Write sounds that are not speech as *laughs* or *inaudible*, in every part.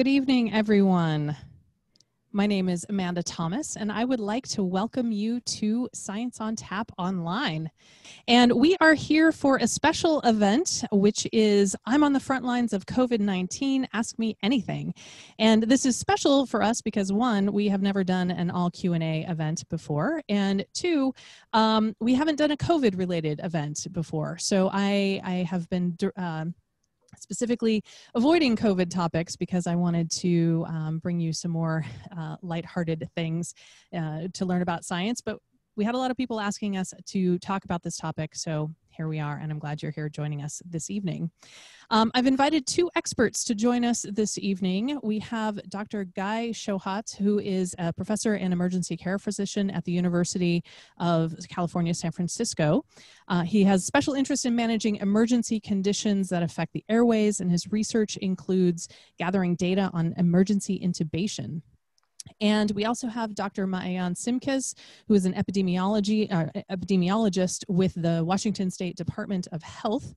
Good evening, everyone. My name is Amanda Thomas, and I would like to welcome you to Science on Tap Online. And we are here for a special event, which is I'm on the front lines of COVID 19, Ask Me Anything. And this is special for us because one, we have never done an all Q&A event before, and two, um, we haven't done a COVID related event before. So I, I have been uh, specifically avoiding COVID topics because I wanted to um, bring you some more uh, lighthearted things uh, to learn about science. But we had a lot of people asking us to talk about this topic, so here we are, and I'm glad you're here joining us this evening. Um, I've invited two experts to join us this evening. We have Dr. Guy Shochat, who is a professor and emergency care physician at the University of California, San Francisco. Uh, he has special interest in managing emergency conditions that affect the airways, and his research includes gathering data on emergency intubation. And we also have Dr. Maayan Simckes, who is an epidemiology uh, epidemiologist with the Washington State Department of Health,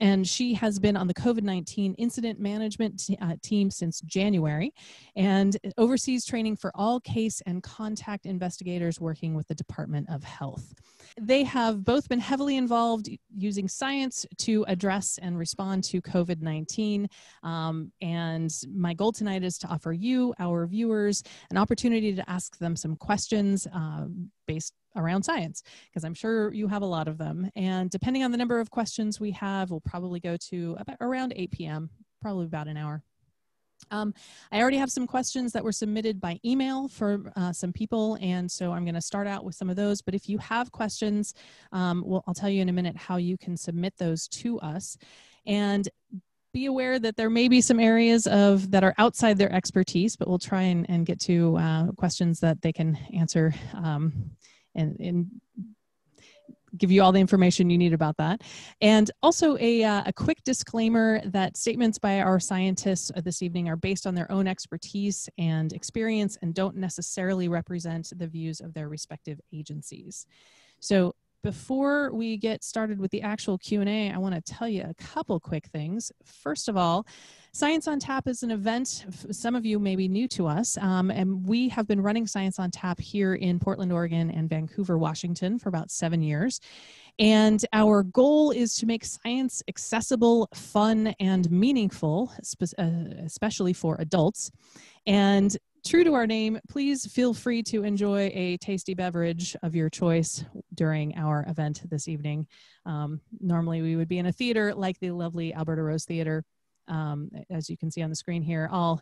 and she has been on the COVID-19 incident management t- uh, team since January, and oversees training for all case and contact investigators working with the Department of Health. They have both been heavily involved using science to address and respond to COVID 19. Um, and my goal tonight is to offer you, our viewers, an opportunity to ask them some questions uh, based around science, because I'm sure you have a lot of them. And depending on the number of questions we have, we'll probably go to about around 8 p.m., probably about an hour. Um, I already have some questions that were submitted by email for uh, some people, and so I'm going to start out with some of those. But if you have questions, um, well, I'll tell you in a minute how you can submit those to us. And be aware that there may be some areas of that are outside their expertise, but we'll try and, and get to uh, questions that they can answer um, and, and give you all the information you need about that. And also a, uh, a quick disclaimer that statements by our scientists this evening are based on their own expertise and experience and don't necessarily represent the views of their respective agencies. So before we get started with the actual q&a i want to tell you a couple quick things. First of all science on tap is an event some of you may be new to us um, and we have been running science on tap here in portland oregon and vancouver washington for about seven years. And our goal is to make science accessible fun and meaningful uh, especially for adults. And True to our name, please feel free to enjoy a tasty beverage of your choice during our event this evening. Um, normally, we would be in a theater like the lovely Alberta Rose Theater, um, as you can see on the screen here, all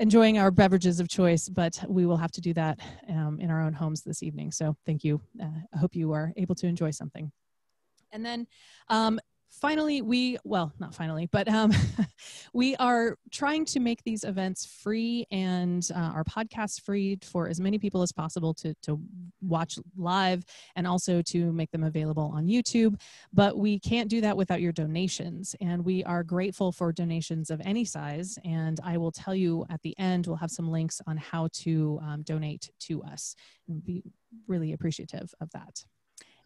enjoying our beverages of choice, but we will have to do that um, in our own homes this evening. So, thank you. Uh, I hope you are able to enjoy something. And then um, finally we well not finally but um, *laughs* we are trying to make these events free and uh, our podcast free for as many people as possible to, to watch live and also to make them available on youtube. But we can't do that without your donations and we are grateful for donations of any size. And i will tell you at the end we'll have some links on how to um, donate to us and be really appreciative of that.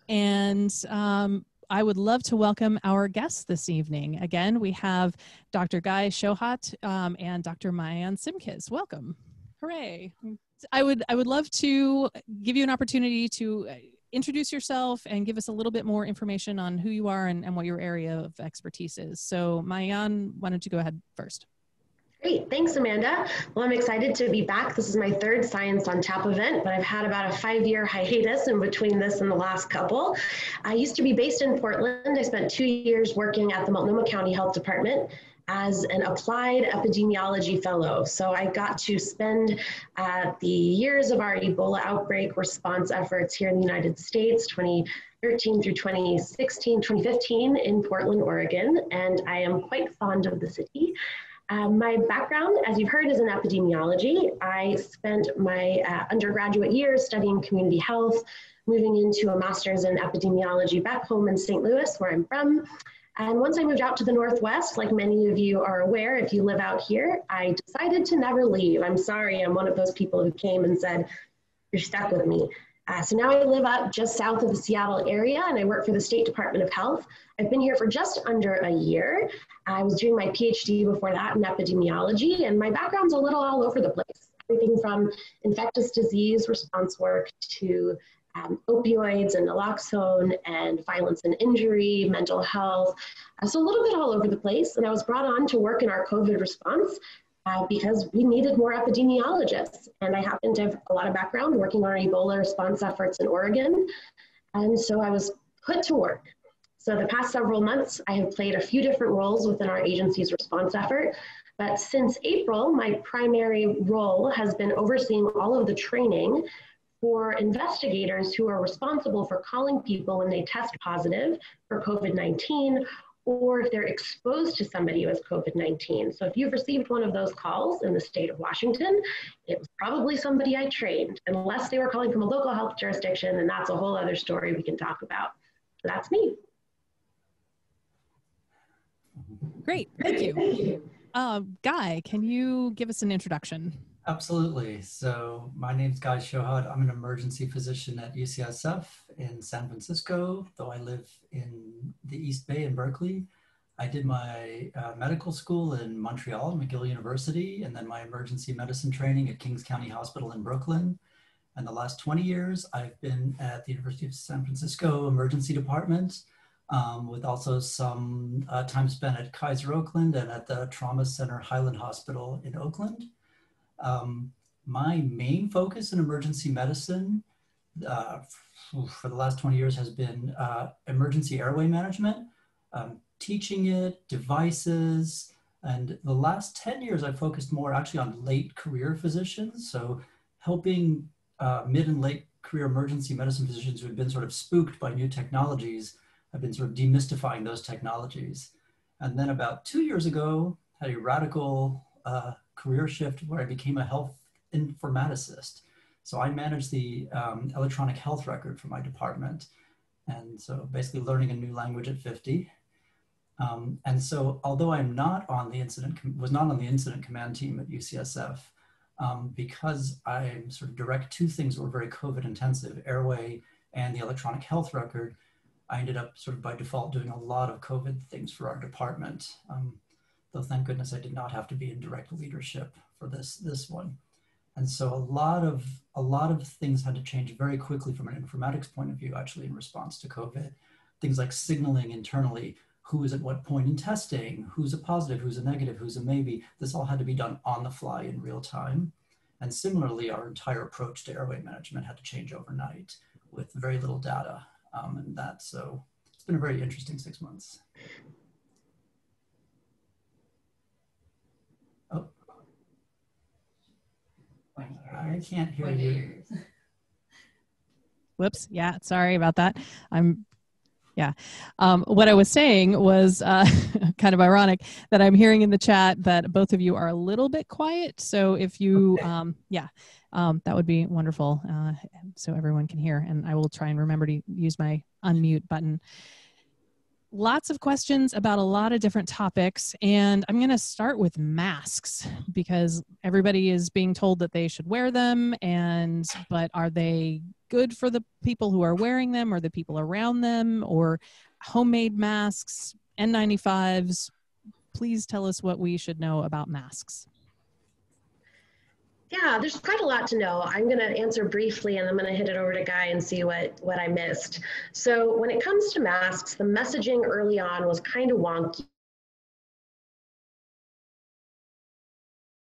And um, I would love to welcome our guests this evening. Again, we have Dr. Guy Shochat um, and Dr. Maayan Simckes. Welcome. Hooray. I would, I would love to give you an opportunity to uh, introduce yourself and give us a little bit more information on who you are and, and what your area of expertise is. So Maayan, why don't you go ahead first? Great, thanks Amanda. Well, I'm excited to be back. This is my third Science on Tap event, but I've had about a five year hiatus in between this and the last couple. I used to be based in Portland. I spent two years working at the Multnomah County Health Department as an applied epidemiology fellow. So I got to spend uh, the years of our Ebola outbreak response efforts here in the United States, 2013 through 2016, 2015 in Portland, Oregon, and I am quite fond of the city. Um, my background, as you've heard, is in epidemiology. I spent my uh, undergraduate years studying community health, moving into a master's in epidemiology back home in St. Louis, where I'm from. And once I moved out to the Northwest, like many of you are aware, if you live out here, I decided to never leave. I'm sorry, I'm one of those people who came and said, You're stuck with me. Uh, so now I live up just south of the Seattle area and I work for the State Department of Health. I've been here for just under a year. I was doing my PhD before that in epidemiology, and my background's a little all over the place. Everything from infectious disease response work to um, opioids and naloxone and violence and injury, mental health. Uh, so a little bit all over the place. And I was brought on to work in our COVID response uh, because we needed more epidemiologists. And I happen to have a lot of background working on Ebola response efforts in Oregon. And so I was put to work. So the past several months, I have played a few different roles within our agency's response effort. But since April, my primary role has been overseeing all of the training for investigators who are responsible for calling people when they test positive for COVID 19 or if they're exposed to somebody who has COVID 19. So if you've received one of those calls in the state of Washington, it was probably somebody I trained, unless they were calling from a local health jurisdiction, and that's a whole other story we can talk about. So that's me. Great, thank you. Uh, Guy, can you give us an introduction? Absolutely. So my name is Guy Shochat. I'm an emergency physician at UCSF in San Francisco, though I live in the East Bay in Berkeley. I did my uh, medical school in Montreal, McGill University, and then my emergency medicine training at Kings County Hospital in Brooklyn. And the last 20 years, I've been at the University of San Francisco Emergency Department, um, with also some uh, time spent at Kaiser Oakland and at the Trauma Center Highland Hospital in Oakland. Um, my main focus in emergency medicine uh, for the last 20 years has been uh, emergency airway management, um, teaching it, devices, and the last 10 years I've focused more actually on late career physicians. So helping uh, mid and late career emergency medicine physicians who have been sort of spooked by new technologies, I've been sort of demystifying those technologies. And then about two years ago, had a radical uh, career shift where I became a health informaticist. So I manage the um, electronic health record for my department. And so basically learning a new language at 50. Um, and so although I'm not on the incident, was not on the incident command team at UCSF, um, because I'm sort of direct two things that were very COVID intensive, airway and the electronic health record, I ended up sort of by default doing a lot of COVID things for our department. Um, though thank goodness I did not have to be in direct leadership for this, this one. And so a lot of a lot of things had to change very quickly from an informatics point of view, actually in response to COVID. Things like signaling internally, who is at what point in testing, who's a positive, who's a negative, who's a maybe. This all had to be done on the fly in real time. And similarly, our entire approach to airway management had to change overnight with very little data. Um, and that, so it's been a very interesting six months. I can't hear you. *laughs* Whoops. Yeah. Sorry about that. I'm yeah. Um, what I was saying was uh, *laughs* kind of ironic that I'm hearing in the chat that both of you are a little bit quiet. So if you, um, yeah, um, that would be wonderful. Uh, so everyone can hear. And I will try and remember to use my unmute button lots of questions about a lot of different topics and i'm going to start with masks because everybody is being told that they should wear them and but are they good for the people who are wearing them or the people around them or homemade masks n95s please tell us what we should know about masks yeah, there's quite a lot to know. I'm going to answer briefly and I'm going to hit it over to Guy and see what, what I missed. So when it comes to masks, the messaging early on was kind of wonky.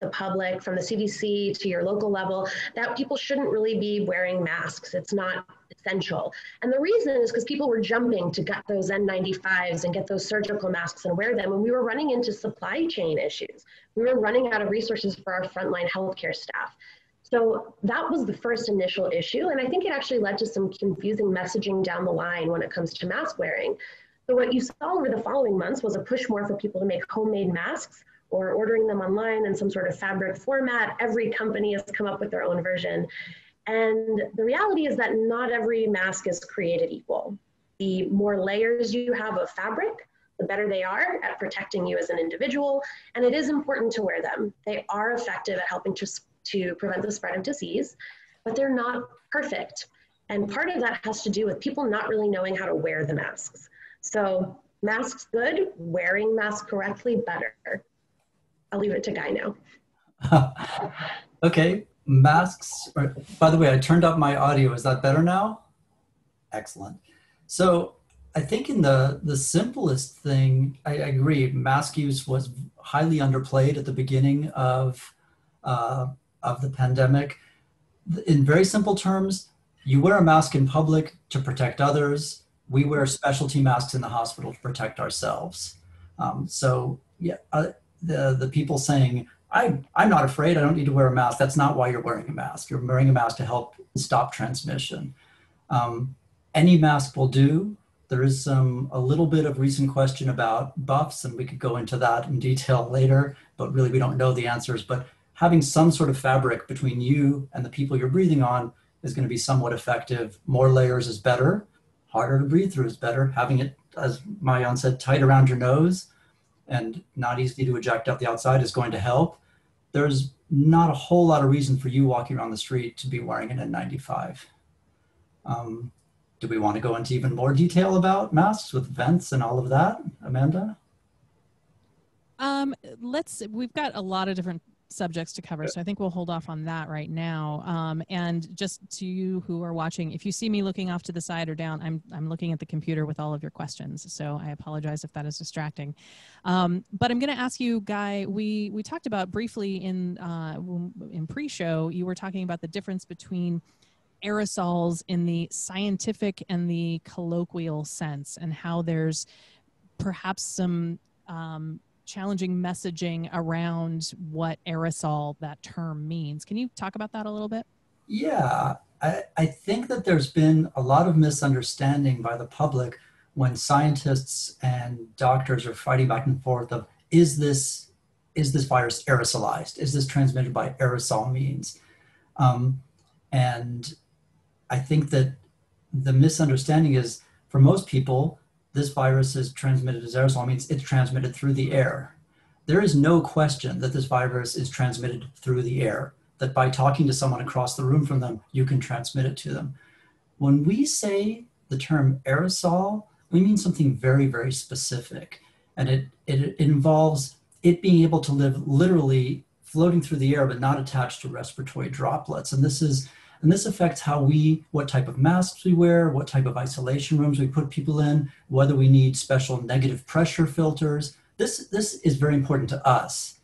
the public from the CDC to your local level that people shouldn't really be wearing masks. It's not essential. And the reason is because people were jumping to get those N95s and get those surgical masks and wear them. And we were running into supply chain issues. We were running out of resources for our frontline healthcare staff. So that was the first initial issue. And I think it actually led to some confusing messaging down the line when it comes to mask wearing. So what you saw over the following months was a push more for people to make homemade masks or ordering them online in some sort of fabric format. Every company has come up with their own version. And the reality is that not every mask is created equal. The more layers you have of fabric, the better they are at protecting you as an individual. And it is important to wear them. They are effective at helping to, to prevent the spread of disease, but they're not perfect. And part of that has to do with people not really knowing how to wear the masks. So masks good, wearing masks correctly better. I'll leave it to Guy now. *laughs* okay, masks. By the way, I turned up my audio. Is that better now? Excellent. So I think in the the simplest thing, I, I agree. Mask use was highly underplayed at the beginning of uh, of the pandemic. In very simple terms, you wear a mask in public to protect others. We wear specialty masks in the hospital to protect ourselves. Um, so yeah, uh, the the people saying I I'm not afraid. I don't need to wear a mask. That's not why you're wearing a mask. You're wearing a mask to help stop transmission. Um, any mask will do. There is some a little bit of recent question about buffs, and we could go into that in detail later. But really, we don't know the answers. But having some sort of fabric between you and the people you're breathing on is going to be somewhat effective. More layers is better. Harder to breathe through is better. Having it, as Maayan said, tight around your nose and not easy to eject out the outside is going to help. There's not a whole lot of reason for you walking around the street to be wearing an N95. Um, do we want to go into even more detail about masks with vents and all of that, Amanda? Um, let's. We've got a lot of different subjects to cover. So I think we'll hold off on that right now. Um, and just to you who are watching, if you see me looking off to the side or down, I'm, I'm looking at the computer with all of your questions. So I apologize if that is distracting. Um, but I'm going to ask you, Guy, we, we talked about briefly in, uh, in pre-show, you were talking about the difference between aerosols in the scientific and the colloquial sense and how there's perhaps some um, challenging messaging around what aerosol that term means. Can you talk about that a little bit? Yeah, I, I think that there's been a lot of misunderstanding by the public when scientists and doctors are fighting back and forth of is this is this virus aerosolized? Is this transmitted by aerosol means? Um, and I think that the misunderstanding is for most people, this virus is transmitted as aerosol means it's transmitted through the air. There is no question that this virus is transmitted through the air, that by talking to someone across the room from them, you can transmit it to them. When we say the term aerosol, we mean something very, very specific. And it, it, involves it being able to live literally floating through the air, but not attached to respiratory droplets. And this is and this affects how we, what type of masks we wear, what type of isolation rooms we put people in, whether we need special negative pressure filters. This, this is very important to us.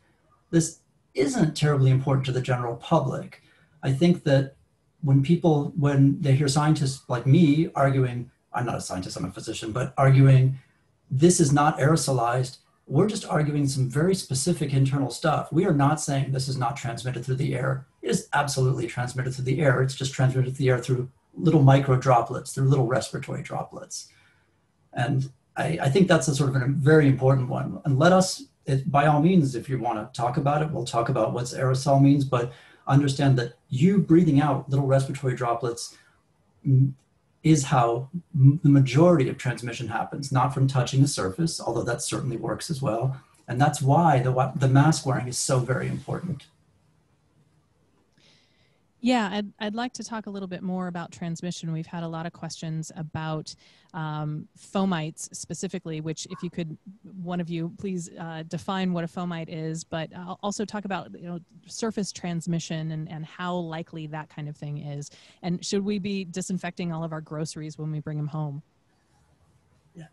This isn't terribly important to the general public. I think that when people, when they hear scientists like me arguing, I'm not a scientist, I'm a physician, but arguing this is not aerosolized, we're just arguing some very specific internal stuff. We are not saying this is not transmitted through the air. It is absolutely transmitted through the air. It's just transmitted through the air through little micro droplets, through little respiratory droplets. And I, I think that's a sort of a very important one. And let us, it, by all means, if you want to talk about it, we'll talk about what aerosol means, but understand that you breathing out little respiratory droplets is how the majority of transmission happens, not from touching a surface, although that certainly works as well. And that's why the, the mask wearing is so very important. Yeah, I'd, I'd like to talk a little bit more about transmission. We've had a lot of questions about um, fomites specifically, which if you could, one of you, please uh, define what a fomite is, but I'll also talk about you know surface transmission and, and how likely that kind of thing is. And should we be disinfecting all of our groceries when we bring them home? Yeah.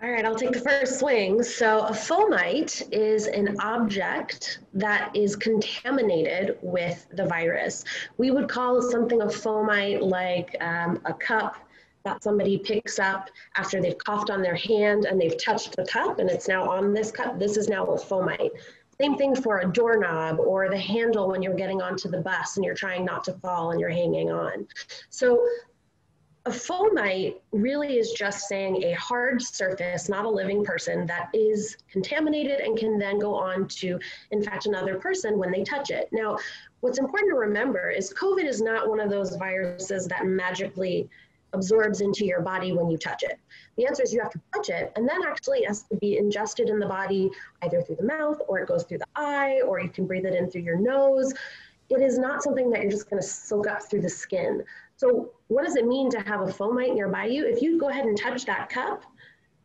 All right, I'll take the first swing. So a fomite is an object that is contaminated with the virus. We would call something a fomite like um, a cup that somebody picks up after they've coughed on their hand and they've touched the cup and it's now on this cup. This is now a fomite. Same thing for a doorknob or the handle when you're getting onto the bus and you're trying not to fall and you're hanging on. So a fomite really is just saying a hard surface, not a living person, that is contaminated and can then go on to infect another person when they touch it. Now, what's important to remember is COVID is not one of those viruses that magically absorbs into your body when you touch it. The answer is you have to touch it, and then actually it has to be ingested in the body either through the mouth or it goes through the eye, or you can breathe it in through your nose it is not something that you're just going to soak up through the skin. So, what does it mean to have a fomite nearby you? If you go ahead and touch that cup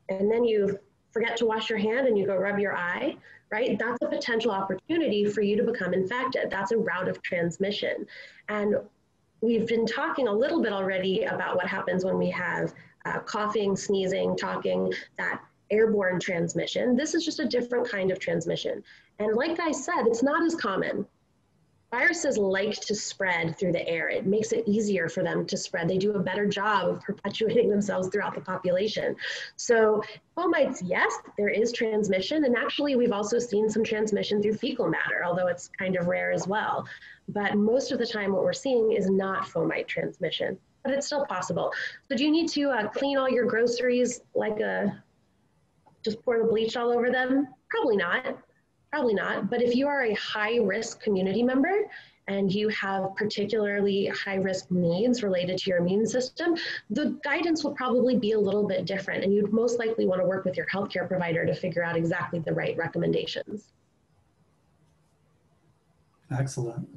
and then you forget to wash your hand and you go rub your eye, right? That's a potential opportunity for you to become infected. That's a route of transmission. And we've been talking a little bit already about what happens when we have uh, coughing, sneezing, talking, that airborne transmission. This is just a different kind of transmission. And like I said, it's not as common. Viruses like to spread through the air. It makes it easier for them to spread. They do a better job of perpetuating *laughs* themselves throughout the population. So fomites, yes, there is transmission. And actually, we've also seen some transmission through fecal matter, although it's kind of rare as well. But most of the time, what we're seeing is not fomite transmission, but it's still possible. So do you need to uh, clean all your groceries like a, just pour the bleach all over them? Probably not Probably not. But if you are a high risk community member and you have particularly high risk needs related to your immune system, the guidance will probably be a little bit different. And you'd most likely want to work with your healthcare provider to figure out exactly the right recommendations. Excellent.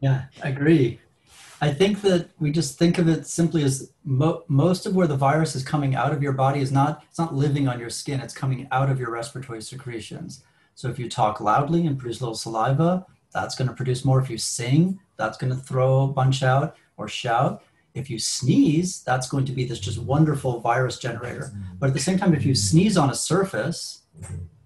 Yeah, I agree. I think that we just think of it simply as mo- most of where the virus is coming out of your body is not it's not living on your skin it's coming out of your respiratory secretions so if you talk loudly and produce a little saliva, that's going to produce more. If you sing, that's going to throw a bunch out or shout. If you sneeze, that's going to be this just wonderful virus generator. But at the same time, if you sneeze on a surface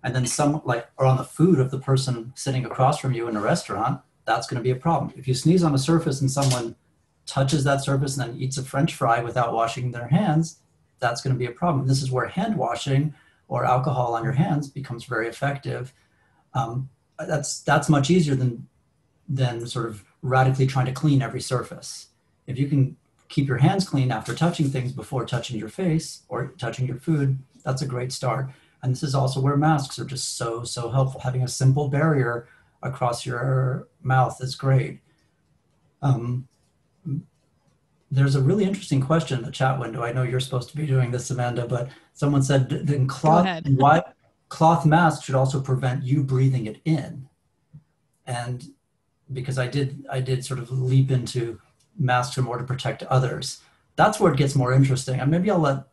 and then some like or on the food of the person sitting across from you in a restaurant, that's going to be a problem. If you sneeze on a surface and someone touches that surface and then eats a french fry without washing their hands, that's going to be a problem. This is where hand washing or alcohol on your hands becomes very effective. Um, that's that's much easier than than sort of radically trying to clean every surface. If you can keep your hands clean after touching things before touching your face or touching your food, that's a great start. And this is also where masks are just so so helpful. Having a simple barrier across your mouth is great. Um, there's a really interesting question in the chat window. I know you're supposed to be doing this, Amanda, but someone said, "Then cloth why cloth mask should also prevent you breathing it in." And because I did, I did sort of leap into masks are more to protect others. That's where it gets more interesting. And maybe I'll let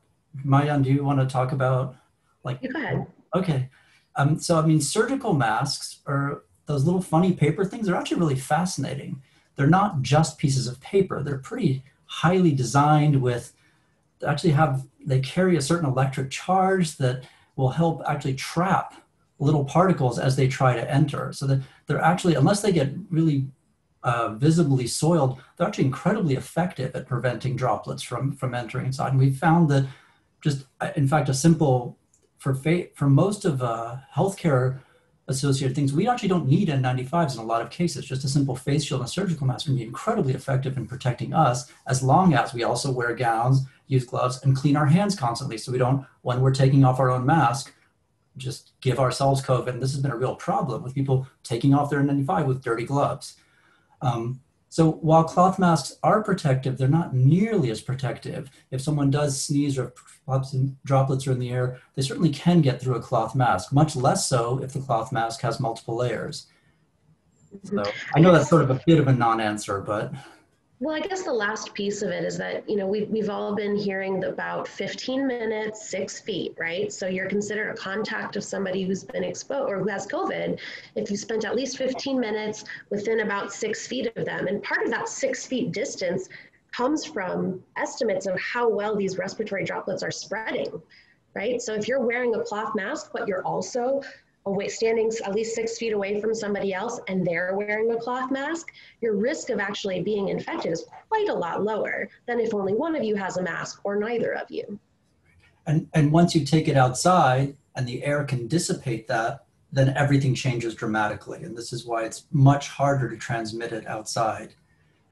Maayan. Do you want to talk about like? You go ahead. Okay. Um, so I mean, surgical masks are those little funny paper things. They're actually really fascinating. They're not just pieces of paper. They're pretty highly designed with actually have they carry a certain electric charge that will help actually trap little particles as they try to enter. So that they're actually unless they get really uh, visibly soiled they're actually incredibly effective at preventing droplets from from entering inside. And we found that just in fact a simple for for most of uh, healthcare associated things. We actually don't need N95s in a lot of cases. Just a simple face shield and a surgical mask can be incredibly effective in protecting us as long as we also wear gowns, use gloves, and clean our hands constantly so we don't, when we're taking off our own mask, just give ourselves COVID. And this has been a real problem with people taking off their N95 with dirty gloves. Um, so while cloth masks are protective, they're not nearly as protective. If someone does sneeze or droplets are in the air, they certainly can get through a cloth mask, much less so if the cloth mask has multiple layers. So I know that's sort of a bit of a non-answer, but well, I guess the last piece of it is that, you know, we've, we've all been hearing about 15 minutes, six feet, right? So you're considered a contact of somebody who's been exposed or who has COVID if you spent at least 15 minutes within about six feet of them. And part of that six feet distance comes from estimates of how well these respiratory droplets are spreading, right? So if you're wearing a cloth mask, but you're also standing at least six feet away from somebody else and they're wearing a cloth mask, your risk of actually being infected is quite a lot lower than if only one of you has a mask or neither of you. And, and once you take it outside and the air can dissipate that, then everything changes dramatically. And this is why it's much harder to transmit it outside.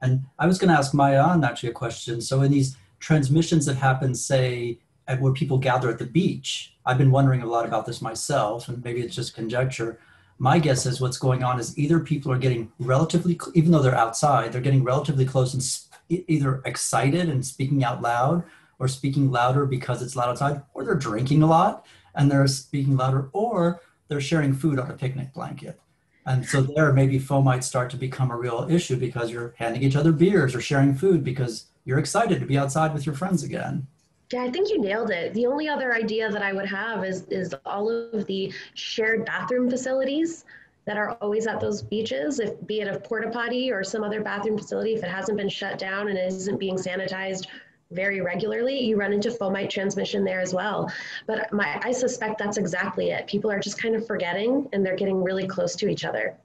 And I was going to ask Maayan actually a question. So in these transmissions that happen, say, at where people gather at the beach, I've been wondering a lot about this myself, and maybe it's just conjecture. My guess is what's going on is either people are getting relatively, even though they're outside, they're getting relatively close and sp- either excited and speaking out loud, or speaking louder because it's loud outside, or they're drinking a lot and they're speaking louder, or they're sharing food on a picnic blanket. And so there, maybe fomites start to become a real issue because you're handing each other beers or sharing food because you're excited to be outside with your friends again. Yeah, I think you nailed it. The only other idea that I would have is is all of the shared bathroom facilities that are always at those beaches, if be it a porta potty or some other bathroom facility, if it hasn't been shut down and isn't being sanitized very regularly, you run into fomite transmission there as well. But my, I suspect that's exactly it. People are just kind of forgetting and they're getting really close to each other.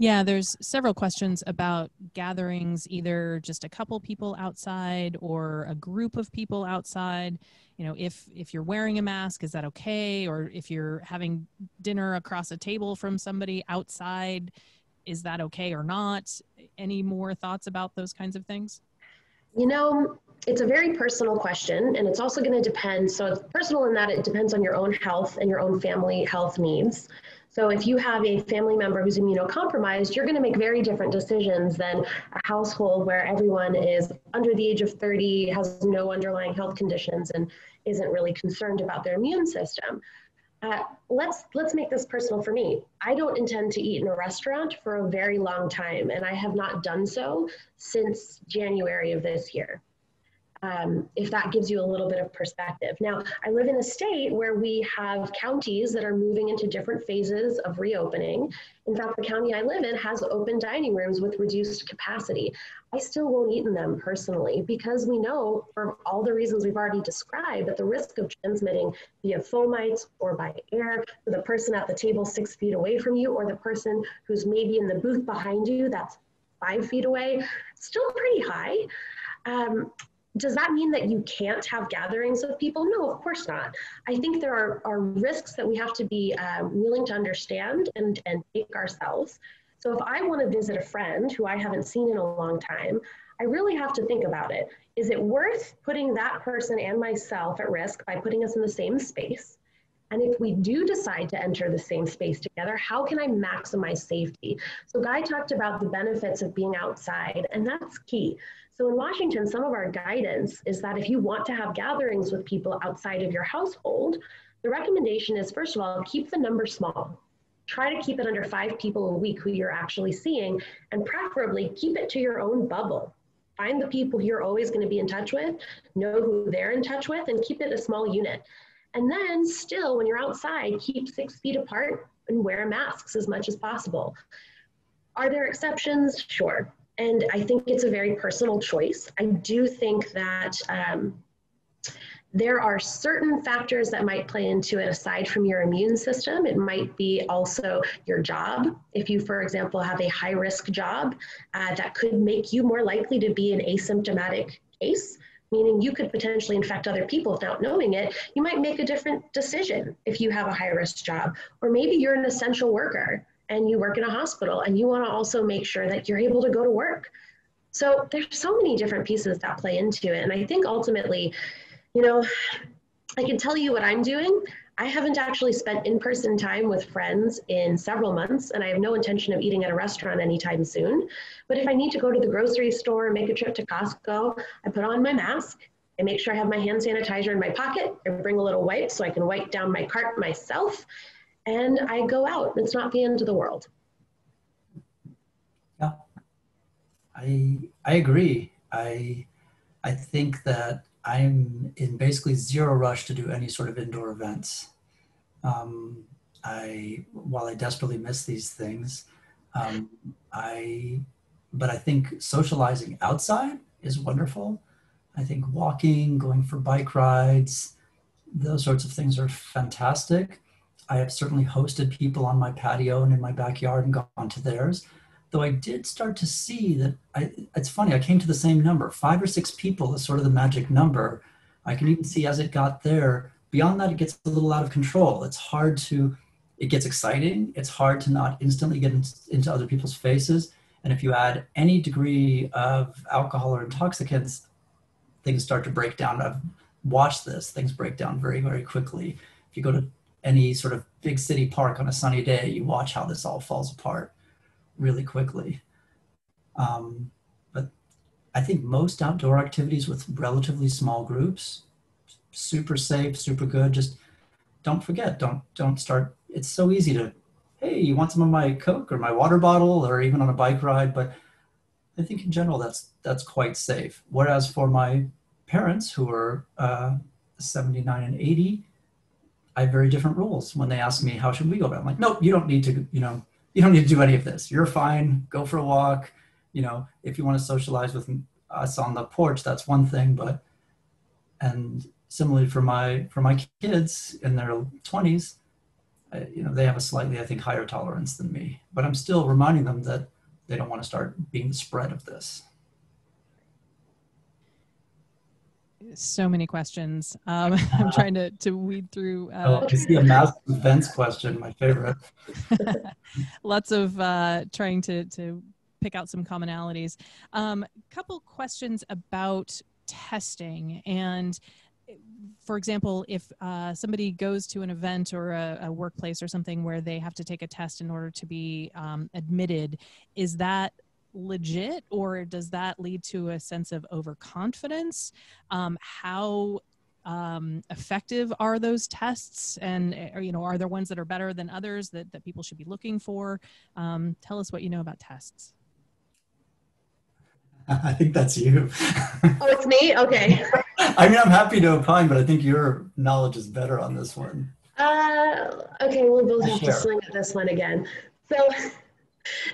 Yeah, there's several questions about gatherings, either just a couple people outside or a group of people outside. You know, if if you're wearing a mask, is that okay? Or if you're having dinner across a table from somebody outside, is that okay or not? Any more thoughts about those kinds of things? You know, it's a very personal question, and it's also going to depend. So it's personal in that it depends on your own health and your own family health needs. So if you have a family member who's immunocompromised, you're going to make very different decisions than a household where everyone is under the age of 30, has no underlying health conditions, and isn't really concerned about their immune system. Uh, let's let's make this personal for me. I don't intend to eat in a restaurant for a very long time, and I have not done so since January of this year um, if that gives you a little bit of perspective. Now, I live in a state where we have counties that are moving into different phases of reopening. In fact, the county I live in has open dining rooms with reduced capacity. I still won't eat in them personally because we know, for all the reasons we've already described, that the risk of transmitting via fomites or by air to the person at the table six feet away from you or the person who's maybe in the booth behind you that's five feet away, still pretty high. Um, does that mean that you can't have gatherings of people? No, of course not. I think there are, are risks that we have to be uh, willing to understand and, and take ourselves. So if I want to visit a friend who I haven't seen in a long time, I really have to think about it. Is it worth putting that person and myself at risk by putting us in the same space? And if we do decide to enter the same space together, how can I maximize safety? So Guy talked about the benefits of being outside, and that's key. So in Washington, some of our guidance is that if you want to have gatherings with people outside of your household, the recommendation is first of all, keep the number small. Try to keep it under five people a week who you're actually seeing, and preferably keep it to your own bubble. Find the people you're always going to be in touch with, know who they're in touch with, and keep it a small unit. And then still, when you're outside, keep six feet apart and wear masks as much as possible. Are there exceptions? Sure. And I think it's a very personal choice. I do think that um, there are certain factors that might play into it aside from your immune system. It might be also your job. If you, for example, have a high risk job, uh, that could make you more likely to be an asymptomatic case, meaning you could potentially infect other people without knowing it. You might make a different decision if you have a high risk job. Or maybe you're an essential worker and you work in a hospital and you want to also make sure that you're able to go to work. So there's so many different pieces that play into it. And I think ultimately, you know, I can tell you what I'm doing. I haven't actually spent in person time with friends in several months, and I have no intention of eating at a restaurant anytime soon. But if I need to go to the grocery store or make a trip to Costco, I put on my mask. I make sure I have my hand sanitizer in my pocket. I bring a little wipe so I can wipe down my cart myself and I go out. It's not the end of the world. Yeah, I I agree. I I think that I'm in basically zero rush to do any sort of indoor events. Um, I while I desperately miss these things, um, I but I think socializing outside is wonderful. I think walking, going for bike rides, those sorts of things are fantastic. I have certainly hosted people on my patio and in my backyard and gone to theirs. Though I did start to see that I, it's funny, I came to the same number. Five or six people is sort of the magic number. I can even see as it got there, beyond that, it gets a little out of control. It's hard to, it gets exciting. It's hard to not instantly get in, into other people's faces. And if you add any degree of alcohol or intoxicants, things start to break down. I've watched this, things break down very, very quickly. If you go to any sort of big city park on a sunny day, you watch how this all falls apart really quickly. Um, but I think most outdoor activities with relatively small groups, super safe, super good. Just don't forget, don't don't start. It's so easy to hey, you want some of my Coke or my water bottle or even on a bike ride? But I think in general that's that's quite safe. Whereas for my parents who are uh, 79 and 80, I have very different rules when they ask me how should we go about. I'm like, nope, you don't need to, you know, you don't need to do any of this. You're fine. Go for a walk. You know, if you want to socialize with us on the porch, that's one thing. But and similarly for my for my kids in their 20s, you know, they have a slightly, I think, higher tolerance than me. But I'm still reminding them that they don't want to start being the spread of this. So many questions. Um, *laughs* I'm trying to, to weed through. Uh, oh, I see a question, my favorite. *laughs* Lots of uh, trying to, to pick out some commonalities. A um, couple questions about testing and for example, if uh, somebody goes to an event or a, a, workplace or something where they have to take a test in order to be um, admitted, is that legit or does that lead to a sense of overconfidence? Um, how um, effective are those tests? And eh, or, you know are there ones that are better than others that, that people should be looking for? Um, tell us what you know about tests. *laughs* I think that's you. Oh it's me? Okay. *laughs* I mean i'm happy to opine but i think your knowledge is better on this one. Uh, okay we'll both have to swing at this one again. So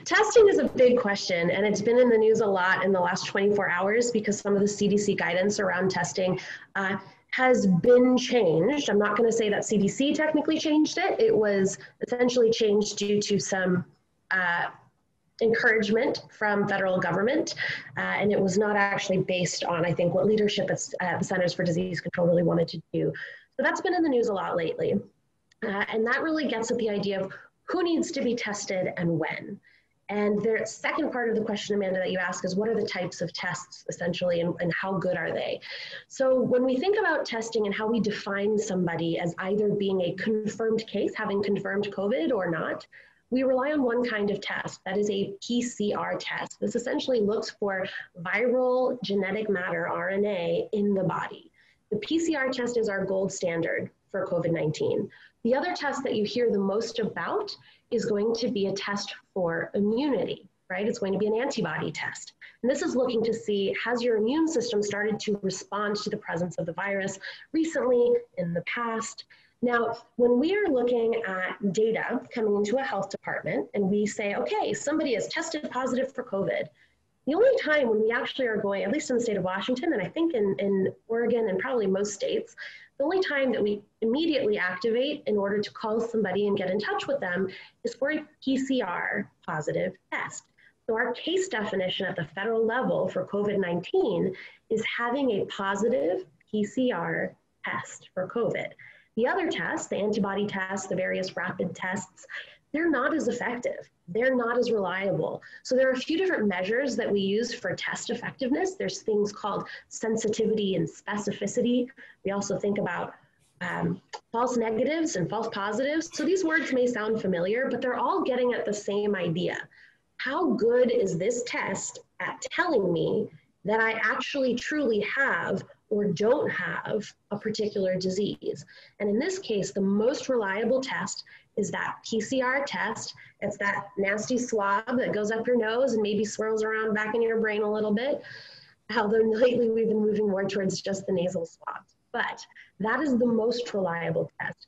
Testing is a big question, and it's been in the news a lot in the last 24 hours because some of the CDC guidance around testing uh, has been changed. I'm not going to say that CDC technically changed it. It was essentially changed due to some uh, encouragement from federal government, uh, and it was not actually based on, I think, what leadership at the Centers for Disease Control really wanted to do. So that's been in the news a lot lately. Uh, and that really gets at the idea of who needs to be tested and when. And the second part of the question, Amanda, that you ask is what are the types of tests essentially and, and how good are they? So when we think about testing and how we define somebody as either being a confirmed case, having confirmed COVID or not, we rely on one kind of test, that is a PCR test. This essentially looks for viral genetic matter, RNA, in the body. The PCR test is our gold standard for COVID 19. The other test that you hear the most about is going to be a test for immunity, right? It's going to be an antibody test. And this is looking to see has your immune system started to respond to the presence of the virus recently, in the past? Now, when we are looking at data coming into a health department and we say, okay, somebody has tested positive for COVID, the only time when we actually are going, at least in the state of Washington, and I think in, in Oregon and probably most states, the only time that we immediately activate in order to call somebody and get in touch with them is for a PCR positive test. So our case definition at the federal level for COVID-19 is having a positive PCR test for COVID. The other tests, the antibody tests, the various rapid tests, they're not as effective. They're not as reliable. So there are a few different measures that we use for test effectiveness. There's things called sensitivity and specificity. We also think about um, false negatives and false positives. So these words may sound familiar, but they're all getting at the same idea. How good is this test at telling me that I actually truly have or don't have a particular disease? And in this case, the most reliable test is that PCR test. It's that nasty swab that goes up your nose and maybe swirls around back in your brain a little bit. Although *laughs* lately we've been moving more towards just the nasal swabs. But that is the most reliable test.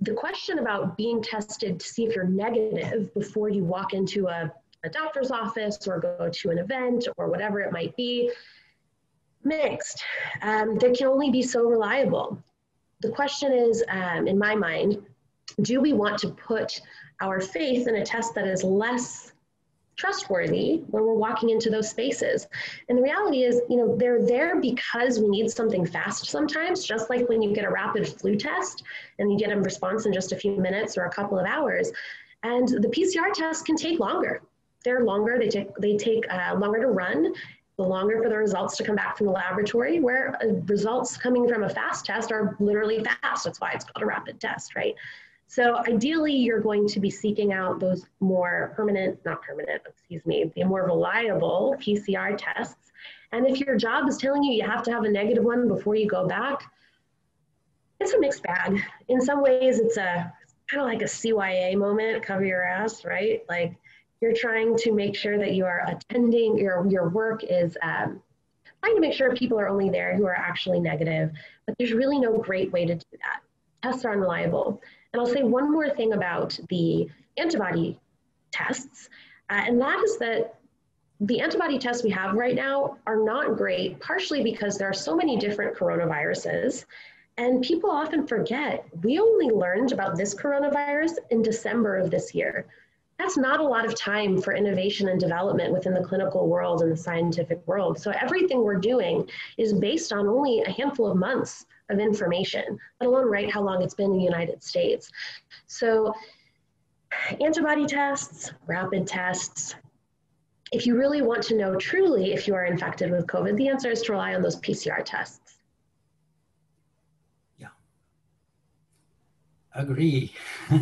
The question about being tested to see if you're negative before you walk into a, a doctor's office or go to an event or whatever it might be, mixed. Um, they can only be so reliable. The question is, um, in my mind, do we want to put our faith in a test that is less trustworthy when we're walking into those spaces. And the reality is, you know, they're there because we need something fast sometimes, just like when you get a rapid flu test and you get a response in just a few minutes or a couple of hours. And the PCR tests can take longer. They're longer, they take, they take uh, longer to run, the longer for the results to come back from the laboratory, where uh, results coming from a fast test are literally fast. That's why it's called a rapid test, right? So ideally, you're going to be seeking out those more permanent, not permanent, excuse me, the more reliable PCR tests. And if your job is telling you you have to have a negative one before you go back, it's a mixed bag. In some ways, it's a kind of like a CYA moment, cover your ass, right? Like you're trying to make sure that you are attending your your work is um, trying to make sure people are only there who are actually negative, but there's really no great way to do that. Tests are unreliable. And I'll say one more thing about the antibody tests, uh, and that is that the antibody tests we have right now are not great, partially because there are so many different coronaviruses. And people often forget we only learned about this coronavirus in December of this year. That's not a lot of time for innovation and development within the clinical world and the scientific world. So everything we're doing is based on only a handful of months of information, let alone right how long it's been in the United States. So antibody tests, rapid tests, if you really want to know truly if you are infected with COVID, the answer is to rely on those PCR tests. Yeah. Agree. *laughs* Do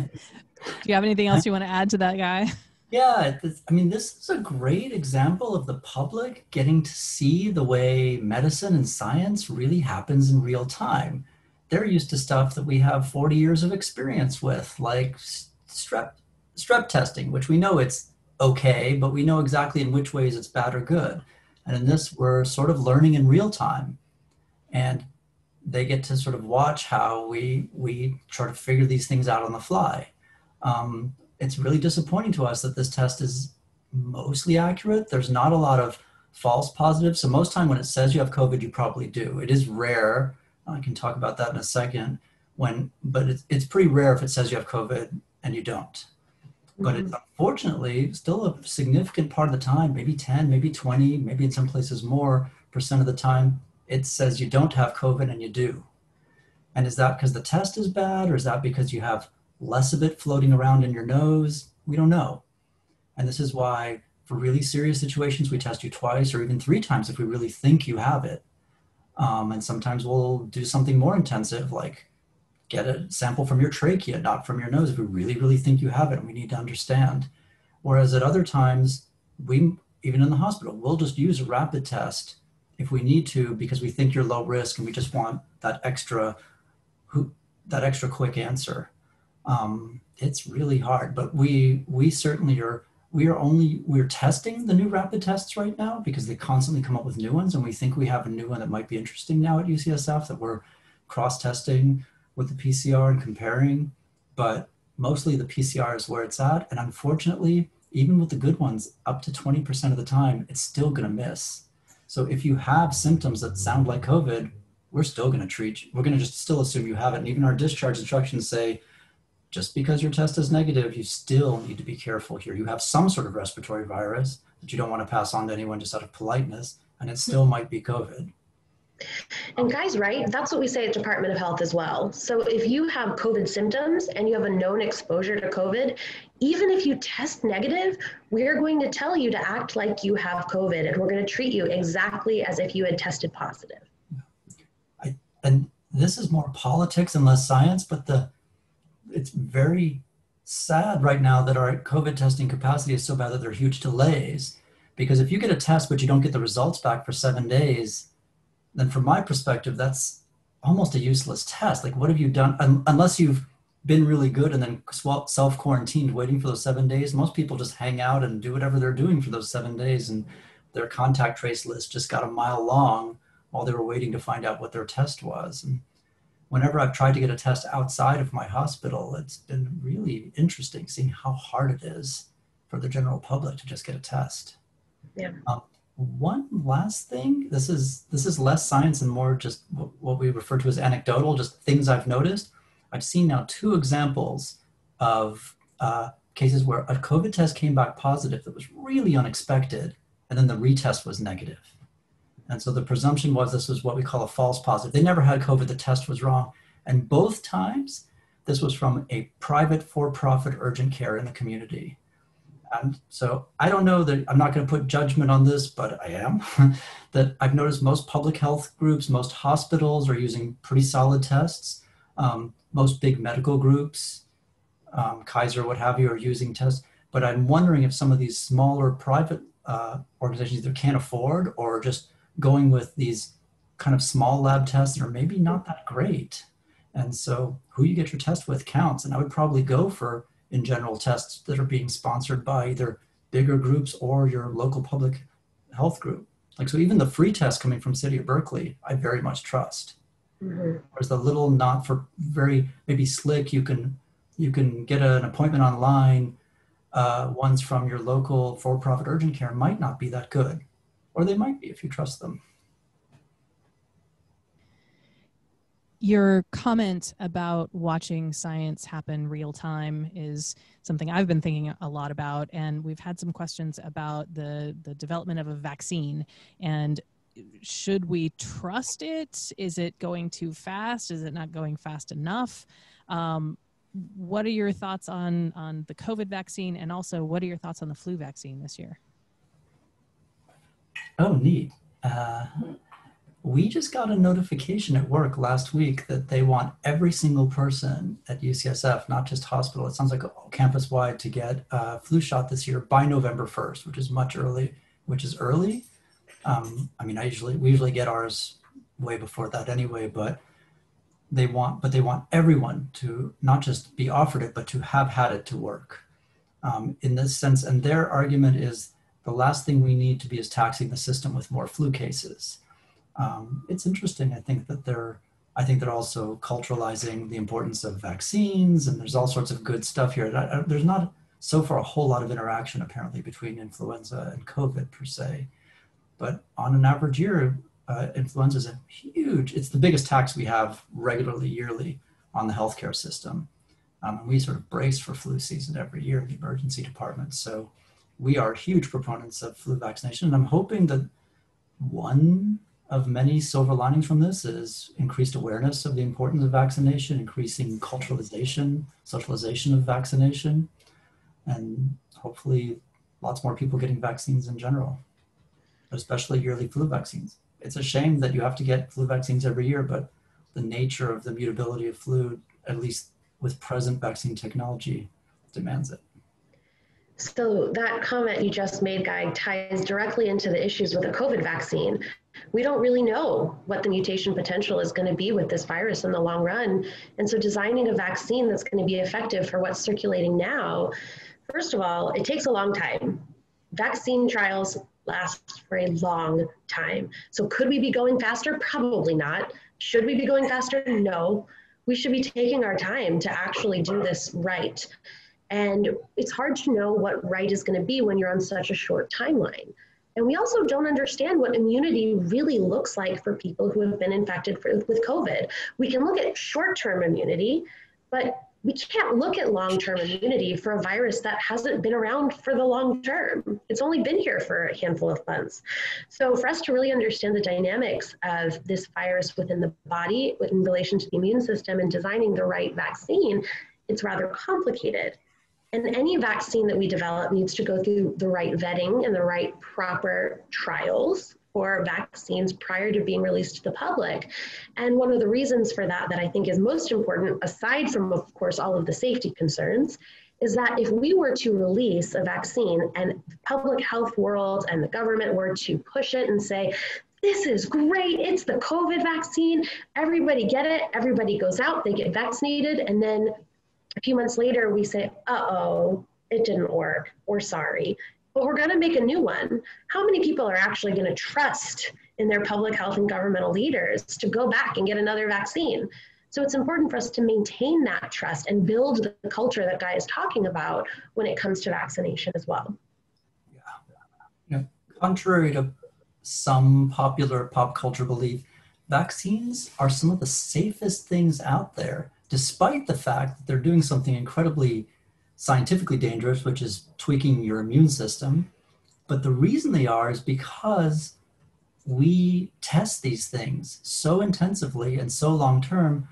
you have anything else you want to add to that guy? Yeah, this, I mean, this is a great example of the public getting to see the way medicine and science really happens in real time. They're used to stuff that we have 40 years of experience with, like strep, strep testing, which we know it's okay, but we know exactly in which ways it's bad or good. And in this, we're sort of learning in real time. And they get to sort of watch how we we try to figure these things out on the fly. Um, it's really disappointing to us that this test is mostly accurate. There's not a lot of false positives. So most time when it says you have COVID, you probably do. It is rare. I can talk about that in a second. When, but it's, it's pretty rare if it says you have COVID and you don't. But it's mm-hmm. unfortunately still a significant part of the time, maybe 10, maybe 20, maybe in some places more percent of the time, it says you don't have COVID and you do. And is that because the test is bad or is that because you have less of it floating around in your nose? We don't know. And this is why, for really serious situations, we test you twice or even three times if we really think you have it. Um, and sometimes we'll do something more intensive, like get a sample from your trachea, not from your nose, if we really, really think you have it and we need to understand. Whereas at other times, we, even in the hospital, we'll just use a rapid test if we need to because we think you're low risk and we just want that extra, that extra quick answer. Um, it's really hard, but we we certainly are. We are only we're testing the new rapid tests right now because they constantly come up with new ones, and we think we have a new one that might be interesting now at UCSF that we're cross testing with the PCR and comparing, but mostly the PCR is where it's at. And unfortunately, even with the good ones, up to 20% of the time, it's still going to miss. So if you have symptoms that sound like COVID, we're still going to treat you. We're going to just still assume you have it. And even our discharge instructions say, just because your test is negative, you still need to be careful here. You have some sort of respiratory virus that you don't want to pass on to anyone just out of politeness, and it still might be COVID. And guys, right? That's what we say at Department of Health as well. So if you have COVID symptoms and you have a known exposure to COVID, even if you test negative, we're going to tell you to act like you have COVID and we're going to treat you exactly as if you had tested positive. I, and this is more politics and less science, but the it's very sad right now that our COVID testing capacity is so bad that there are huge delays. Because if you get a test but you don't get the results back for seven days, then from my perspective, that's almost a useless test. Like, what have you done? Un- unless you've been really good and then self quarantined waiting for those seven days, most people just hang out and do whatever they're doing for those seven days. And their contact trace list just got a mile long while they were waiting to find out what their test was. And whenever I've tried to get a test outside of my hospital, it's been really interesting seeing how hard it is for the general public to just get a test. Yeah. Um, one last thing this is this is less science and more just what we refer to as anecdotal just things i've noticed i've seen now two examples of uh, cases where a covid test came back positive that was really unexpected and then the retest was negative and so the presumption was this was what we call a false positive they never had covid the test was wrong and both times this was from a private for-profit urgent care in the community and so I don't know that I'm not going to put judgment on this, but I am. *laughs* that I've noticed most public health groups, most hospitals are using pretty solid tests. Um, most big medical groups, um, Kaiser, what have you, are using tests. But I'm wondering if some of these smaller private uh, organizations either can't afford or just going with these kind of small lab tests that are maybe not that great. And so who you get your test with counts. And I would probably go for in general tests that are being sponsored by either bigger groups or your local public health group. Like so even the free test coming from City of Berkeley, I very much trust. Mm-hmm. Whereas the little not for very maybe slick, you can you can get an appointment online. Uh, ones from your local for-profit urgent care might not be that good, or they might be if you trust them. your comment about watching science happen real time is something I've been thinking a lot about, and we've had some questions about the the development of a vaccine and should we trust it? Is it going too fast? Is it not going fast enough? Um, what are your thoughts on on the COVID vaccine, and also what are your thoughts on the flu vaccine this year? Oh, neat. Uh, we just got a notification at work last week that they want every single person at UCSF, not just hospital, it sounds like campus wide, to get a flu shot this year by November 1st, which is much early, which is early. Um, I mean, I usually, we usually get ours way before that anyway, but they want, but they want everyone to not just be offered it, but to have had it to work um, in this sense. And their argument is the last thing we need to be is taxing the system with more flu cases um, it's interesting. I think that they're I think they're also culturalizing the importance of vaccines, and there's all sorts of good stuff here. there's not so far a whole lot of interaction apparently between influenza and COVID per se, but on an average year, uh, influenza is a huge. It's the biggest tax we have regularly yearly on the healthcare system. Um, and we sort of brace for flu season every year in the emergency department. So we are huge proponents of flu vaccination, and I'm hoping that one of many silver linings from this is increased awareness of the importance of vaccination, increasing culturalization, socialization of vaccination, and hopefully lots more people getting vaccines in general, especially yearly flu vaccines. It's a shame that you have to get flu vaccines every year, but the nature of the mutability of flu, at least with present vaccine technology, demands it. So that comment you just made, Guy, ties directly into the issues with the COVID vaccine. We don't really know what the mutation potential is going to be with this virus in the long run. And so designing a vaccine that's going to be effective for what's circulating now, first of all, it takes a long time. Vaccine trials last for a long time. So could we be going faster? Probably not. Should we be going faster? No. We should be taking our time to actually do this right. And it's hard to know what right is going to be when you're on such a short timeline. And we also don't understand what immunity really looks like for people who have been infected for, with COVID. We can look at short term immunity, but we can't look at long term immunity for a virus that hasn't been around for the long term. It's only been here for a handful of months. So, for us to really understand the dynamics of this virus within the body in relation to the immune system and designing the right vaccine, it's rather complicated. And any vaccine that we develop needs to go through the right vetting and the right proper trials for vaccines prior to being released to the public. And one of the reasons for that, that I think is most important, aside from, of course, all of the safety concerns, is that if we were to release a vaccine and the public health world and the government were to push it and say, this is great. It's the COVID vaccine. Everybody get it. Everybody goes out, they get vaccinated, and then a few months later, we say, uh oh, it didn't work. We're sorry. But we're going to make a new one. How many people are actually going to trust in their public health and governmental leaders to go back and get another vaccine? So it's important for us to maintain that trust and build the culture that Guy is talking about when it comes to vaccination as well. Yeah. yeah. Contrary to some popular pop culture belief, vaccines are some of the safest things out there despite the fact that they're doing something incredibly scientifically dangerous, which is tweaking your immune system. But the reason they are is because we test these things so intensively and so long term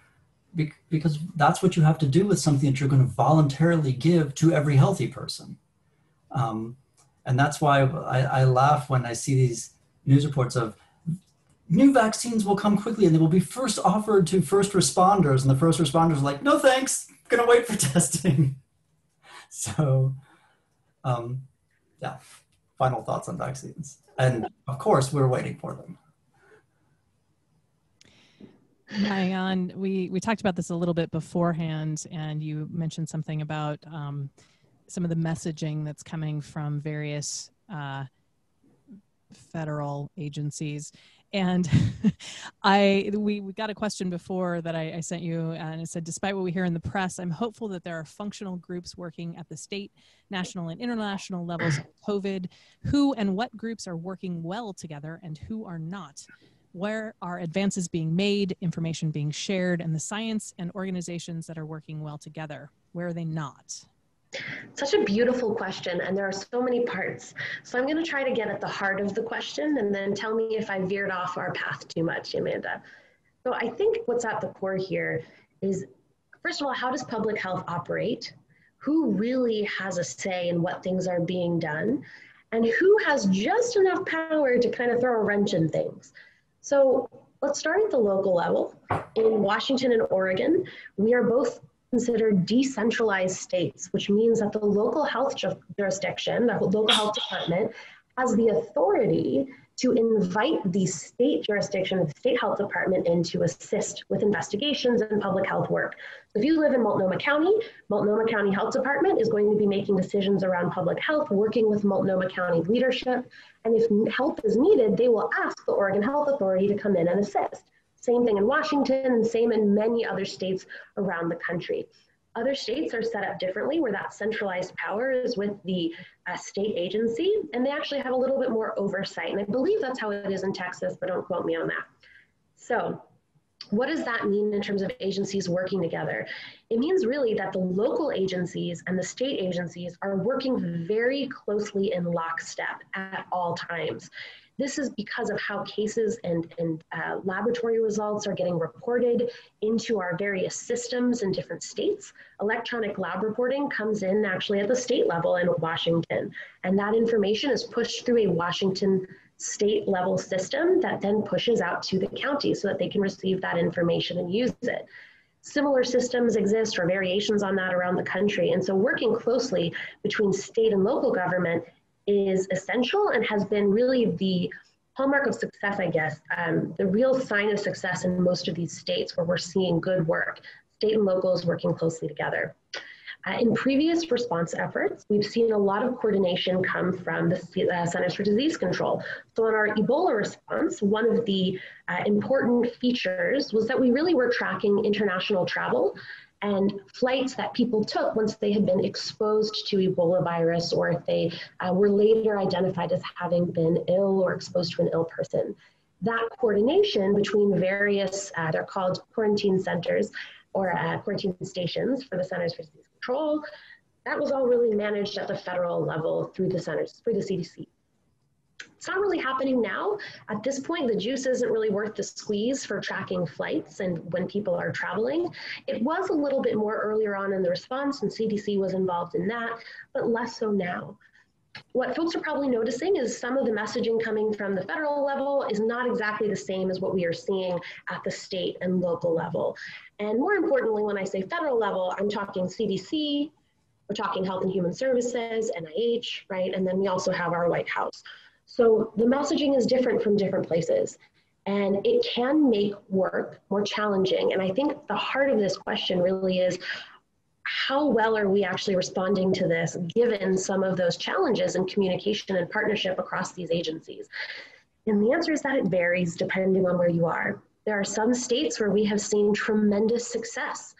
because that's what you have to do with something that you're going to voluntarily give to every healthy person. Um, and that's why I, I laugh when I see these news reports of new vaccines will come quickly and they will be first offered to first responders. And the first responders are like, no thanks, I'm gonna wait for *laughs* testing. *laughs* so, um, yeah, final thoughts on vaccines. And of course, we're waiting for them. Maayan, we, we talked about this a little bit beforehand, and you mentioned something about um, some of the messaging that's coming from various uh, federal agencies. And *laughs* I we, we got a question before that I, I, sent you, and it said, despite what we hear in the press, I'm hopeful that there are functional groups working at the state, national, and international levels of COVID. Who and what groups are working well together, and who are not? Where are advances being made, information being shared, and the science and organizations that are working well together? Where are they not? Such a beautiful question, and there are so many parts. So I'm going to try to get at the heart of the question and then tell me if I veered off our path too much, Amanda. So I think what's at the core here is first of all, how does public health operate? Who really has a say in what things are being done? And who has just enough power to kind of throw a wrench in things? So let's start at the local level. In Washington and Oregon, we are both considered decentralized states, which means that the local health jurisdiction, the local health department, has the authority to invite the state jurisdiction, the state health department in to assist with investigations and public health work. So if you live in Multnomah County, Multnomah County Health Department is going to be making decisions around public health, working with Multnomah County leadership. And if help is needed, they will ask the Oregon Health Authority to come in and assist. Same thing in Washington and same in many other states around the country. Other states are set up differently where that centralized power is with the uh, state agency and they actually have a little bit more oversight. And I believe that's how it is in Texas, but don't quote me on that. So what does that mean in terms of agencies working together? It means really that the local agencies and the state agencies are working very closely in lockstep at all times. This is because of how cases and, and uh, laboratory results are getting reported into our various systems in different states. Electronic lab reporting comes in actually at the state level in Washington, and that information is pushed through a Washington state level system that then pushes out to the county so that they can receive that information and use it. Similar systems exist or variations on that around the country. And so working closely between state and local government is essential and has been really the hallmark of success, I guess, um, the real sign of success in most of these states where we're seeing good work, state and locals working closely together. Uh, in previous response efforts, we've seen a lot of coordination come from the uh, Centers for Disease Control. So in our Ebola response, one of the uh, important features was that we really were tracking international travel and flights that people took once they had been exposed to Ebola virus or if they uh, were later identified as having been ill or exposed to an ill person. That coordination between various, uh, they're called quarantine centers or uh, quarantine stations for the Centers for Disease Control, that was all really managed at the federal level through the centers, through the CDC. It's not really happening now. At this point, the juice isn't really worth the squeeze for tracking flights and when people are traveling. It was a little bit more earlier on in the response, and CDC was involved in that, but less so now. What folks are probably noticing is some of the messaging coming from the federal level is not exactly the same as what we are seeing at the state and local level. And more importantly, when I say federal level, I'm talking CDC, we're talking Health and Human Services, NIH, right? And then we also have our White House. So the messaging is different from different places and it can make work more challenging. And I think the heart of this question really is how well are we actually responding to this given some of those challenges in communication and partnership across these agencies? And the answer is that it varies depending on where you are. There are some states where we have seen tremendous success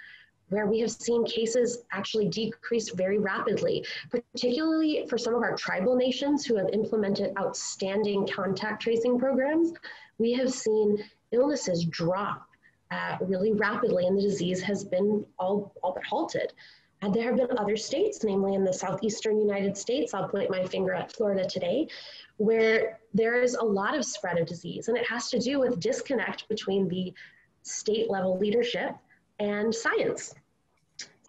where we have seen cases actually decrease very rapidly, particularly for some of our tribal nations who have implemented outstanding contact tracing programs. We have seen illnesses drop uh, really rapidly, and the disease has been all, all but halted. And there have been other states, namely in the southeastern United States, I'll point my finger at Florida today, where there is a lot of spread of disease. And it has to do with disconnect between the state level leadership and science.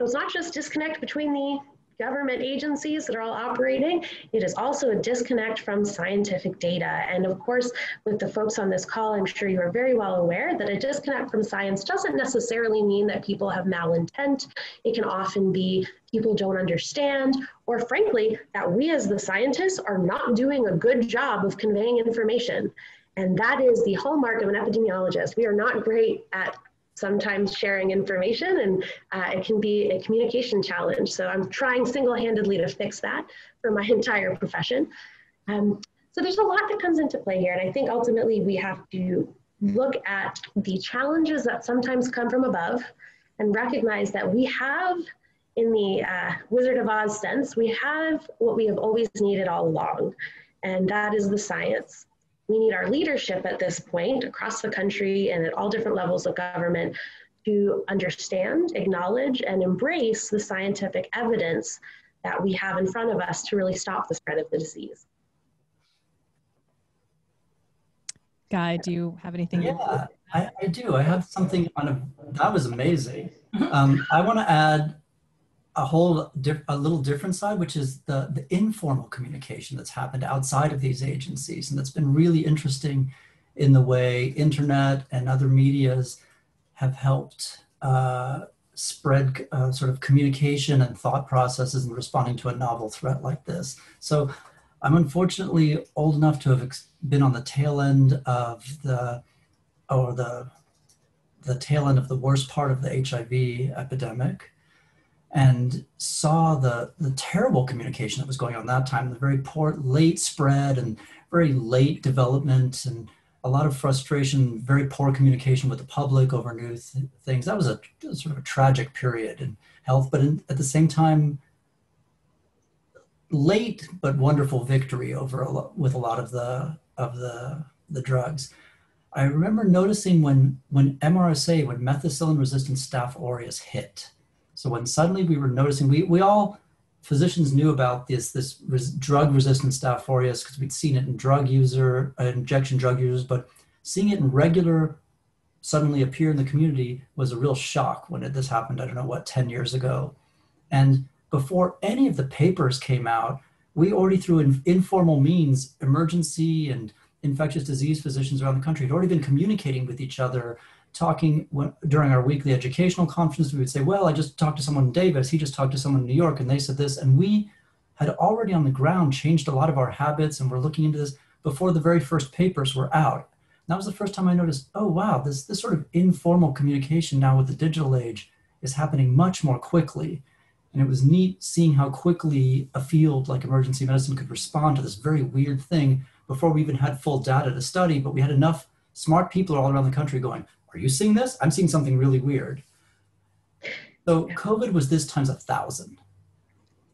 So it's not just disconnect between the government agencies that are all operating, it is also a disconnect from scientific data. And of course, with the folks on this call, I'm sure you are very well aware that a disconnect from science doesn't necessarily mean that people have malintent. It can often be people don't understand, or frankly, that we as the scientists are not doing a good job of conveying information. And that is the hallmark of an epidemiologist. We are not great at sometimes sharing information and uh, it can be a communication challenge. So I'm trying single-handedly to fix that for my *laughs* entire profession. Um, so there's a lot that comes into play here. And I think ultimately we have to look at the challenges that sometimes come from above and recognize that we have in the uh, Wizard of Oz sense, we have what we have always needed all along, and that is the science. We need our leadership at this point across the country and at all different levels of government to understand, acknowledge, and embrace the scientific evidence that we have in front of us to really stop the spread of the disease. Guy, do you have anything? Yeah, I, I do. I have something on a, that was amazing. Um, I want to add a whole a little different side, which is the the informal communication that's happened outside of these agencies, and that's been really interesting in the way internet and other media's have helped uh, spread uh, sort of communication and thought processes in responding to a novel threat like this. So I'm unfortunately old enough to have been on the tail end of the or the the tail end of the worst part of the HIV epidemic and saw the, the terrible communication that was going on that time, the very poor late spread and very late development and a lot of frustration, very poor communication with the public over new th- things. That was a, sort of a tragic period in health, but in, at the same time, late but wonderful victory over a lot, with a lot of the of the the drugs. I remember noticing when when MRSA, when methicillin resistant Staph aureus hit, so when suddenly we were noticing, we, we all, physicians knew about this, this res, drug resistant Staph aureus because we'd seen it in drug user, uh, injection drug users, but seeing it in regular suddenly appear in the community was a real shock when it, this happened, I don't know what, 10 years ago. And before any of the papers came out, we already through in, informal means, emergency and infectious disease physicians around the country had already been communicating with each other talking during our weekly educational conference, we would say, well, I just talked to someone in Davis, he just talked to someone in New York, and they said this. And we had already on the ground changed a lot of our habits, and we're looking into this before the very first papers were out. That was the first time I noticed, oh, wow, this, this sort of informal communication now with the digital age is happening much more quickly. And it was neat seeing how quickly a field like emergency medicine could respond to this very weird thing before we even had full data to study, but we had enough smart people all around the country going, are you seeing this? I'm seeing something really weird. So COVID was this times a thousand.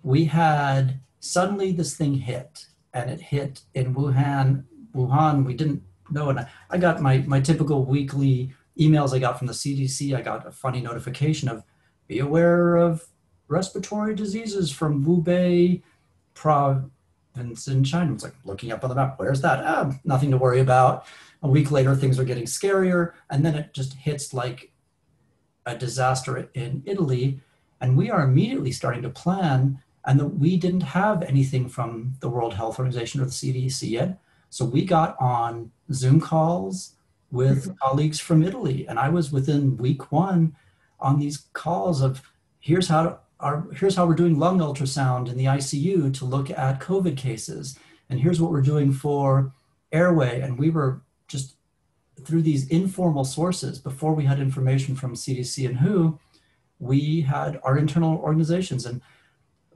We had suddenly this thing hit, and it hit in Wuhan. Wuhan, we didn't know, and I, I got my my typical weekly emails I got from the CDC. I got a funny notification of be aware of respiratory diseases from Hubei province in China. It's like looking up on the map. Where's that? Ah, nothing to worry about. A week later, things are getting scarier, and then it just hits like a disaster in Italy. And we are immediately starting to plan, and that we didn't have anything from the World Health Organization or the CDC yet. So we got on Zoom calls with mm-hmm. colleagues from Italy, and I was within week one on these calls of here's how our here's how we're doing lung ultrasound in the ICU to look at COVID cases, and here's what we're doing for airway, and we were just through these informal sources before we had information from CDC and WHO, we had our internal organizations. And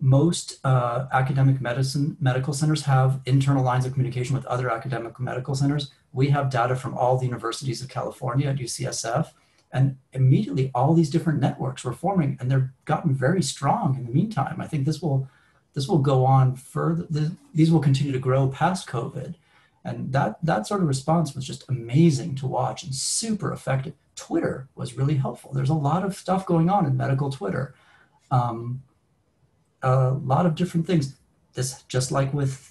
most uh, academic medicine medical centers have internal lines of communication with other academic medical centers. We have data from all the universities of California at UCSF, and immediately all these different networks were forming, and they've gotten very strong in the meantime. I think this will this will go on further. These will continue to grow past COVID. And that, that sort of response was just amazing to watch and super effective. Twitter was really helpful. There's a lot of stuff going on in medical Twitter. Um, a lot of different things. This, just like with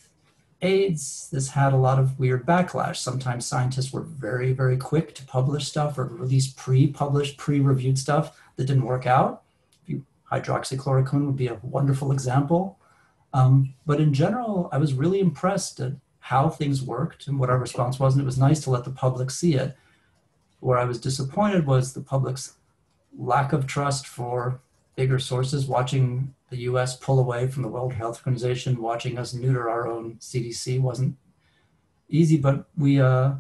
AIDS, this had a lot of weird backlash. Sometimes scientists were very, very quick to publish stuff or release pre-published, pre-reviewed stuff that didn't work out. Hydroxychloroquine would be a wonderful example. Um, but in general, I was really impressed at how things worked and what our response was, and it was nice to let the public see it. Where I was disappointed was the public's lack of trust for bigger sources, watching the US pull away from the World Health Organization, watching us neuter our own CDC wasn't easy, but we, uh,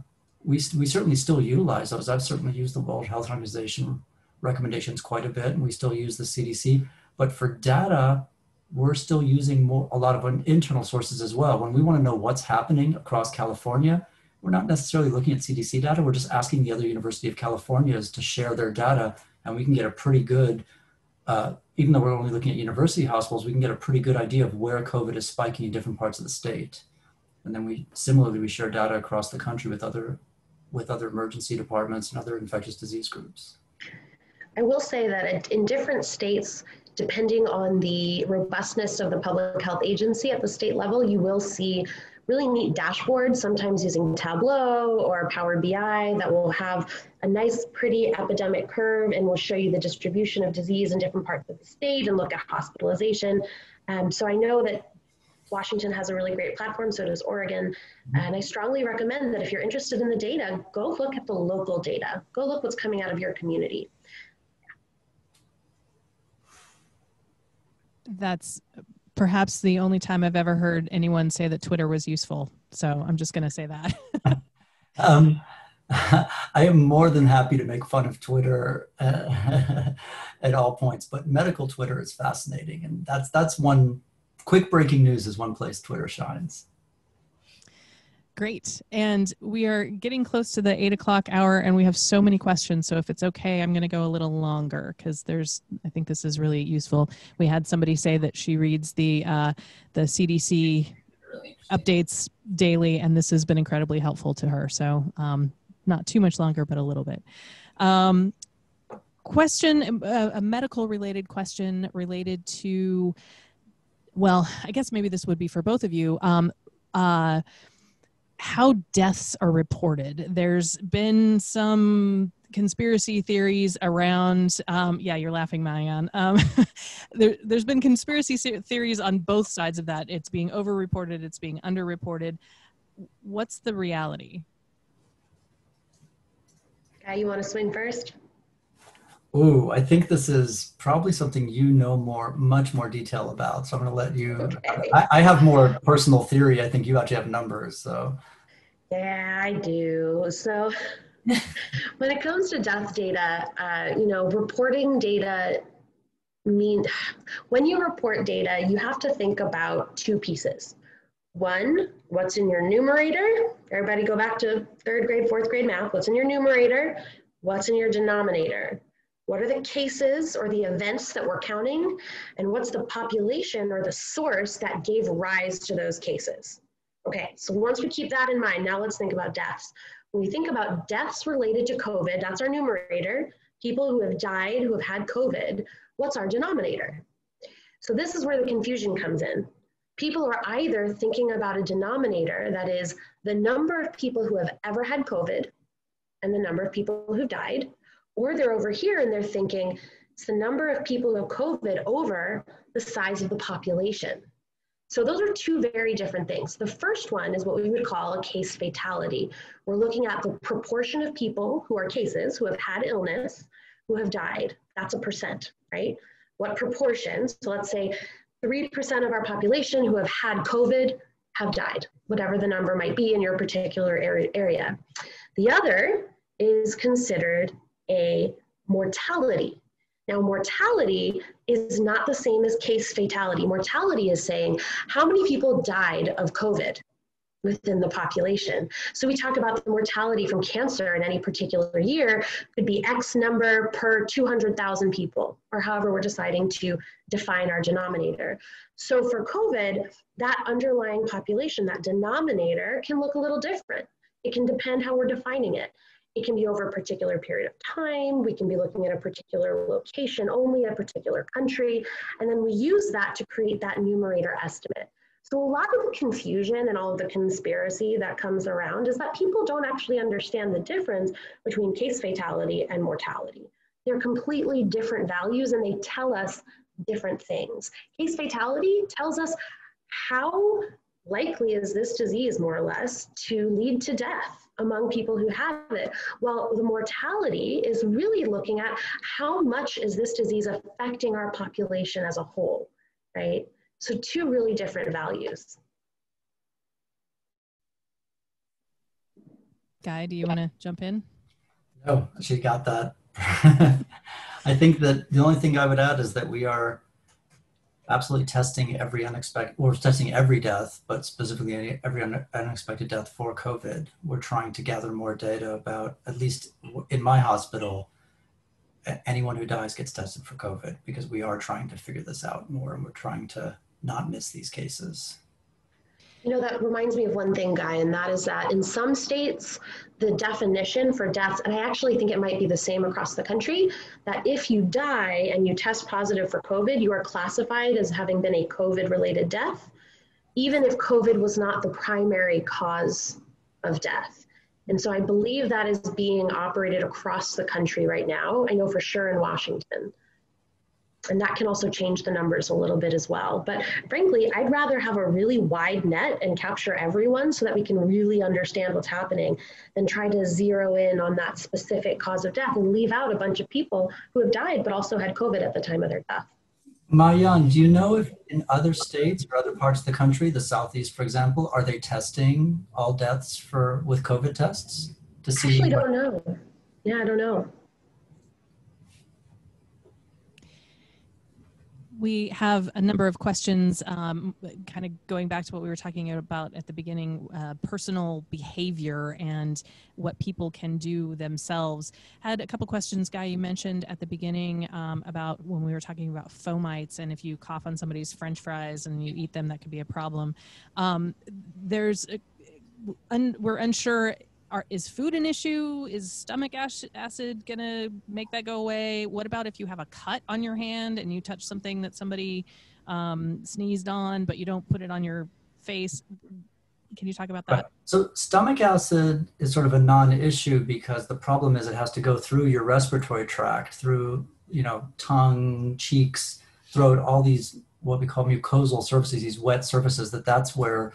we, we certainly still utilize those. I've certainly used the World Health Organization recommendations quite a bit, and we still use the CDC. But for data, we're still using more, a lot of internal sources as well. When we want to know what's happening across California, we're not necessarily looking at CDC data. We're just asking the other University of Californias to share their data, and we can get a pretty good, uh, even though we're only looking at university hospitals, we can get a pretty good idea of where COVID is spiking in different parts of the state. And then we similarly we share data across the country with other with other emergency departments and other infectious disease groups. I will say that in different states, depending on the robustness of the public health agency at the state level, you will see really neat dashboards, sometimes using Tableau or Power BI that will have a nice, pretty epidemic curve and will show you the distribution of disease in different parts of the state and look at hospitalization. Um, so I know that Washington has a really great platform, so does Oregon. And I strongly recommend that if you're interested in the data, go look at the local data. Go look what's coming out of your community. That's perhaps the only time I've ever heard anyone say that Twitter was useful. So I'm just going to say that. *laughs* um, *laughs* I am more than happy to make fun of Twitter uh, *laughs* at all points, but medical Twitter is fascinating, and that's that's one quick breaking news is one place Twitter shines. Great. And we are getting close to the eight o'clock hour and we have so many questions. So if it's okay, I'm going to go a little longer because there's, I think this is really useful. We had somebody say that she reads the, uh, the CDC updates daily and this has been incredibly helpful to her. So um, not too much longer, but a little bit. Um, question, uh, a medical related question related to well, I guess maybe this would be for both of you. Um, uh, how deaths are reported. There's been some conspiracy theories around um, yeah you're laughing Maayan. Um, *laughs* there, has been conspiracy theories on both sides of that it's being overreported it's being underreported what's the reality guy you want to swing first Ooh, I think this is probably something you know more, much more detail about. So I'm going to let you. Okay. I, I, have more personal theory. I think you actually have numbers. So. Yeah, I do. So *laughs* when it comes to death data, uh, you know, reporting data mean when you report data, you have to think about two pieces. One, what's in your numerator? Everybody go back to third grade, fourth grade math. What's in your numerator? What's in your denominator? What are the cases or the events that we're counting? And what's the population or the source that gave rise to those cases? Okay, so once we keep that in mind, now let's think about deaths. When we think about deaths related to COVID, that's our numerator, people who have died who have had COVID, what's our denominator? So this is where the confusion comes in. People are either thinking about a denominator that is the number of people who have ever had COVID and the number of people who've died, or they're over here and they're thinking it's the number of people who have COVID over the size of the population. So those are two very different things. The first one is what we would call a case fatality. We're looking at the proportion of people who are cases who have had illness, who have died. That's a percent, right? What proportion? So let's say 3% of our population who have had COVID have died, whatever the number might be in your particular area. The other is considered a mortality. Now, mortality is not the same as case fatality. Mortality is saying how many people died of COVID within the population. So we talk about the mortality from cancer in any particular year could be X number per 200,000 people, or however we're deciding to define our denominator. So for COVID, that underlying population, that denominator can look a little different. It can depend how we're defining it. It can be over a particular period of time. We can be looking at a particular location only, a particular country, and then we use that to create that numerator estimate. So a lot of the confusion and all of the conspiracy that comes around is that people don't actually understand the difference between case fatality and mortality. They're completely different values and they tell us different things. Case fatality tells us how likely is this disease more or less to lead to death among people who have it. Well, the mortality is really looking at how much is this disease affecting our population as a whole, right? So two really different values. Guy, do you want to jump in? No, she got that. *laughs* I think that the only thing I would add is that we are absolutely testing every unexpected, we're testing every death, but specifically every unexpected death for COVID. We're trying to gather more data about, at least in my hospital, anyone who dies gets tested for COVID because we are trying to figure this out more and we're trying to not miss these cases. You know, that reminds me of one thing, Guy, and that is that in some states, the definition for deaths, and I actually think it might be the same across the country, that if you die and you test positive for COVID, you are classified as having been a COVID related death, even if COVID was not the primary cause of death. And so I believe that is being operated across the country right now. I know for sure in Washington and that can also change the numbers a little bit as well. But frankly, I'd rather have a really wide net and capture everyone so that we can really understand what's happening than try to zero in on that specific cause of death and leave out a bunch of people who have died but also had COVID at the time of their death. Maayan, do you know if in other states or other parts of the country, the Southeast, for example, are they testing all deaths for with COVID tests to see? I actually what... don't know. Yeah, I don't know. We have a number of questions, um, kind of going back to what we were talking about at the beginning uh, personal behavior and what people can do themselves. Had a couple questions, Guy, you mentioned at the beginning um, about when we were talking about fomites and if you cough on somebody's french fries and you eat them, that could be a problem. Um, there's, a, un, we're unsure are, is food an issue? Is stomach acid going to make that go away? What about if you have a cut on your hand and you touch something that somebody um, sneezed on, but you don't put it on your face? Can you talk about that? Right. So, stomach acid is sort of a non issue because the problem is it has to go through your respiratory tract, through, you know, tongue, cheeks, throat, all these what we call mucosal surfaces, these wet surfaces, that that's where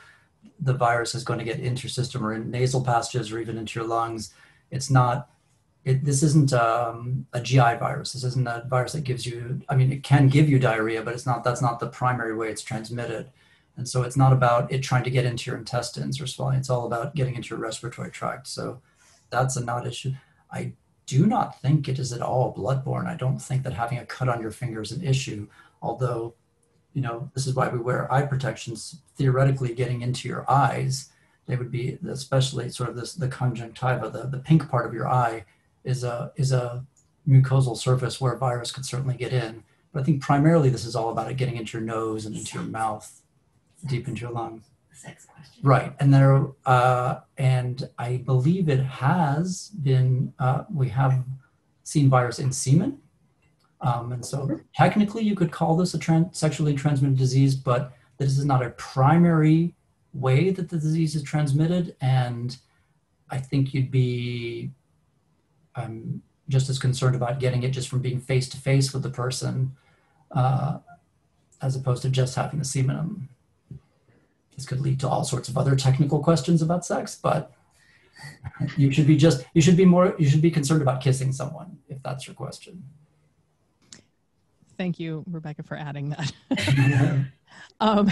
the virus is going to get into your system or in nasal passages or even into your lungs. It's not, it, this isn't um, a GI virus. This isn't a virus that gives you, I mean, it can give you diarrhea, but it's not, that's not the primary way it's transmitted. And so it's not about it trying to get into your intestines or swelling. It's all about getting into your respiratory tract. So that's a not issue. I do not think it is at all bloodborne. I don't think that having a cut on your finger is an issue, although you know, this is why we wear eye protections, theoretically getting into your eyes, they would be, especially sort of this, the conjunctiva, the, the pink part of your eye is a, is a mucosal surface where a virus could certainly get in. But I think primarily this is all about it getting into your nose and into your mouth, deep into your lungs. Sex question. Right, and there, uh, and I believe it has been. Uh, we have seen virus in semen, um, and so technically you could call this a trans- sexually transmitted disease, but this is not a primary way that the disease is transmitted. And I think you'd be um, just as concerned about getting it just from being face to face with the person uh, as opposed to just having the semen. This could lead to all sorts of other technical questions about sex, but you should be just you should be more you should be concerned about kissing someone if that's your question. Thank you, Rebecca, for adding that. *laughs* *laughs* um,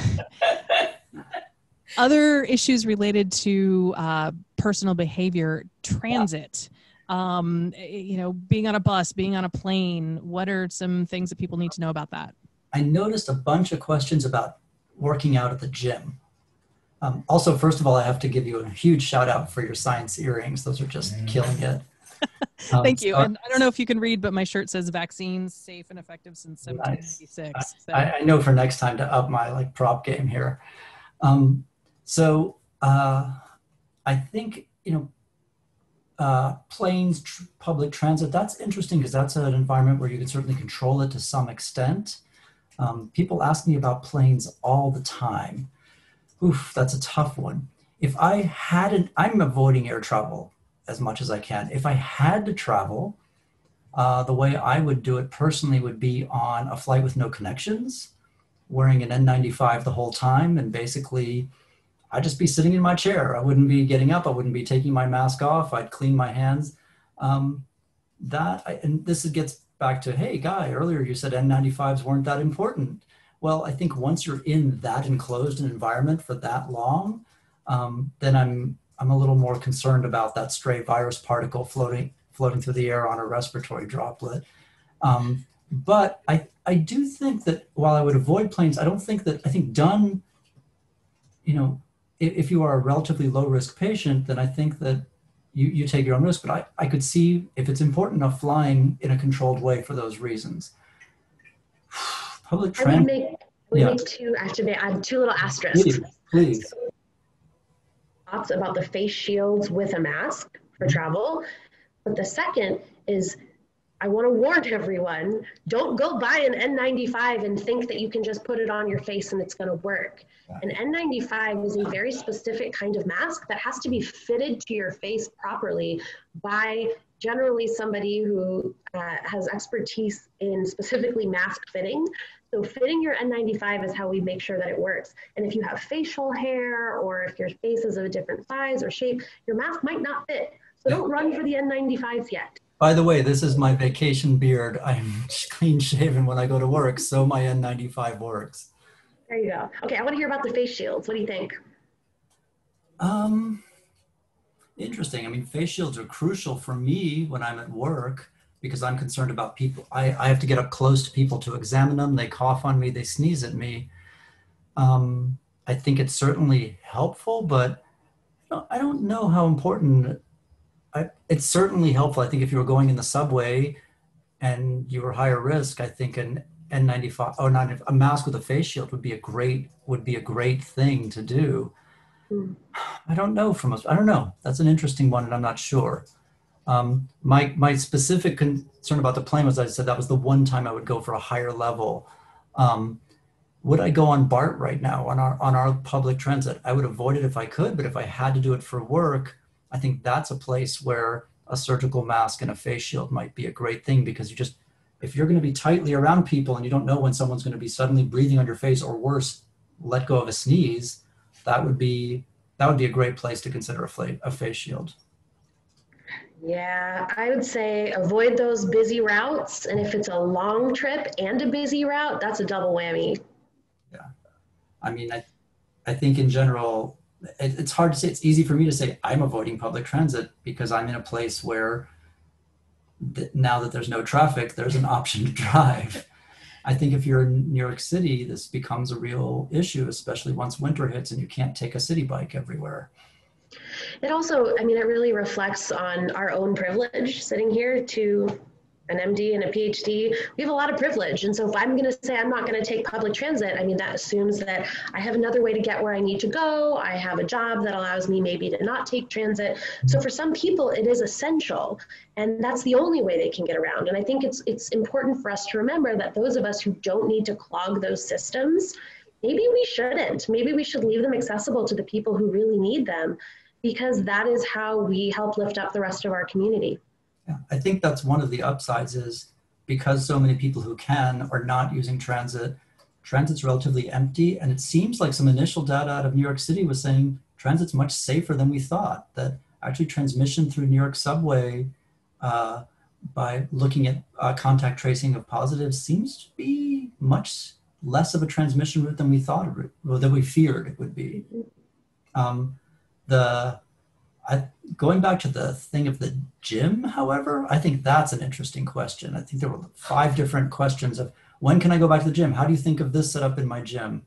other issues related to uh, personal behavior, transit. Um, you know, being on a bus, being on a plane. What are some things that people need to know about that? I noticed a bunch of questions about working out at the gym. Um, also, first of all, I have to give you a huge shout out for your science earrings. Those are just mm. killing it. Um, Thank you. And I don't know if you can read, but my shirt says vaccines safe and effective since 1796. Nice. So. I, I, know for next time to up my like prop game here. Um, so uh, I think, you know, uh, planes, tr- public transit, that's interesting because that's an environment where you can certainly control it to some extent. Um, people ask me about planes all the time. Oof, that's a tough one. If I hadn't, I'm avoiding air travel as much as I can. If I had to travel, uh, the way I would do it personally would be on a flight with no connections, wearing an N95 the whole time, and basically I'd just be sitting in my chair. I wouldn't be getting up. I wouldn't be taking my mask off. I'd clean my hands. Um, that and this gets back to hey, guy. Earlier you said N95s weren't that important. Well, I think once you're in that enclosed environment for that long, um, then I'm I'm a little more concerned about that stray virus particle floating floating through the air on a respiratory droplet. Um, but I, I do think that while I would avoid planes, I don't think that, I think done, you know, if, if you are a relatively low risk patient, then I think that you, you take your own risk. But I, I could see if it's important enough flying in a controlled way for those reasons. *sighs* Public I would transit. make, I Yeah. make two, I have to ma- add two little asterisks. Please, please. Thoughts about the face shields with a mask for travel. But the second is I want to warn everyone don't go buy an N95 and think that you can just put it on your face and it's going to work. An N95 is a very specific kind of mask that has to be fitted to your face properly by generally somebody who uh, has expertise in specifically mask fitting. So fitting your N95 is how we make sure that it works. And if you have facial hair or if your face is of a different size or shape, your mask might not fit. So don't run for the N95s yet. By the way, this is my vacation beard. I'm *laughs* clean shaven when I go to work, so my N95 works. There you go. Okay, I want to hear about the face shields. What do you think? Um, interesting. I mean, face shields are crucial for me when I'm at work because I'm concerned about people. I, I have to get up close to people to examine them. They cough on me, they sneeze at me. Um, I think it's certainly helpful, but I don't know how important. I, it's certainly helpful. I think if you were going in the subway and you were higher risk, I think an N95 or not a mask with a face shield would be a great would be a great thing to do. Hmm. I don't know from us. I don't know. That's an interesting one, and I'm not sure. Um, my my specific concern about the plane was I said that was the one time I would go for a higher level. Um, would I go on BART right now on our on our public transit? I would avoid it if I could, but if I had to do it for work, I think that's a place where a surgical mask and a face shield might be a great thing because you just if you're going to be tightly around people and you don't know when someone's going to be suddenly breathing on your face or worse, let go of a sneeze, that would be that would be a great place to consider a, a face shield. Yeah, I would say avoid those busy routes. And if it's a long trip and a busy route, that's a double whammy. Yeah. I mean, I, I think in general, it, it's hard to say. It's easy for me to say I'm avoiding public transit because I'm in a place where th- now that there's no traffic, there's an option to drive. *laughs* I think if you're in New York City, this becomes a real issue, especially once winter hits and you can't take a Citi Bike everywhere. It also, I mean, it really reflects on our own privilege sitting here to an MD and a PhD. We have a lot of privilege. And so if I'm going to say I'm not going to take public transit, I mean, that assumes that I have another way to get where I need to go. I have a job that allows me maybe to not take transit. So for some people, it is essential. And that's the only way they can get around. And I think it's, it's important for us to remember that those of us who don't need to clog those systems, maybe we shouldn't. Maybe we should leave them accessible to the people who really need them because that is how we help lift up the rest of our community. Yeah, I think that's one of the upsides is because so many people who can are not using transit, transit's relatively empty. And it seems like some initial data out of New York City was saying transit's much safer than we thought, that actually transmission through New York subway uh, by looking at uh, contact tracing of positives seems to be much less of a transmission route than we thought, it would- or than we feared it would be. Um, the I, going back to the thing of the gym, however, I think that's an interesting question. I think there were five different questions of when can I go back to the gym? How do you think of this setup in my gym?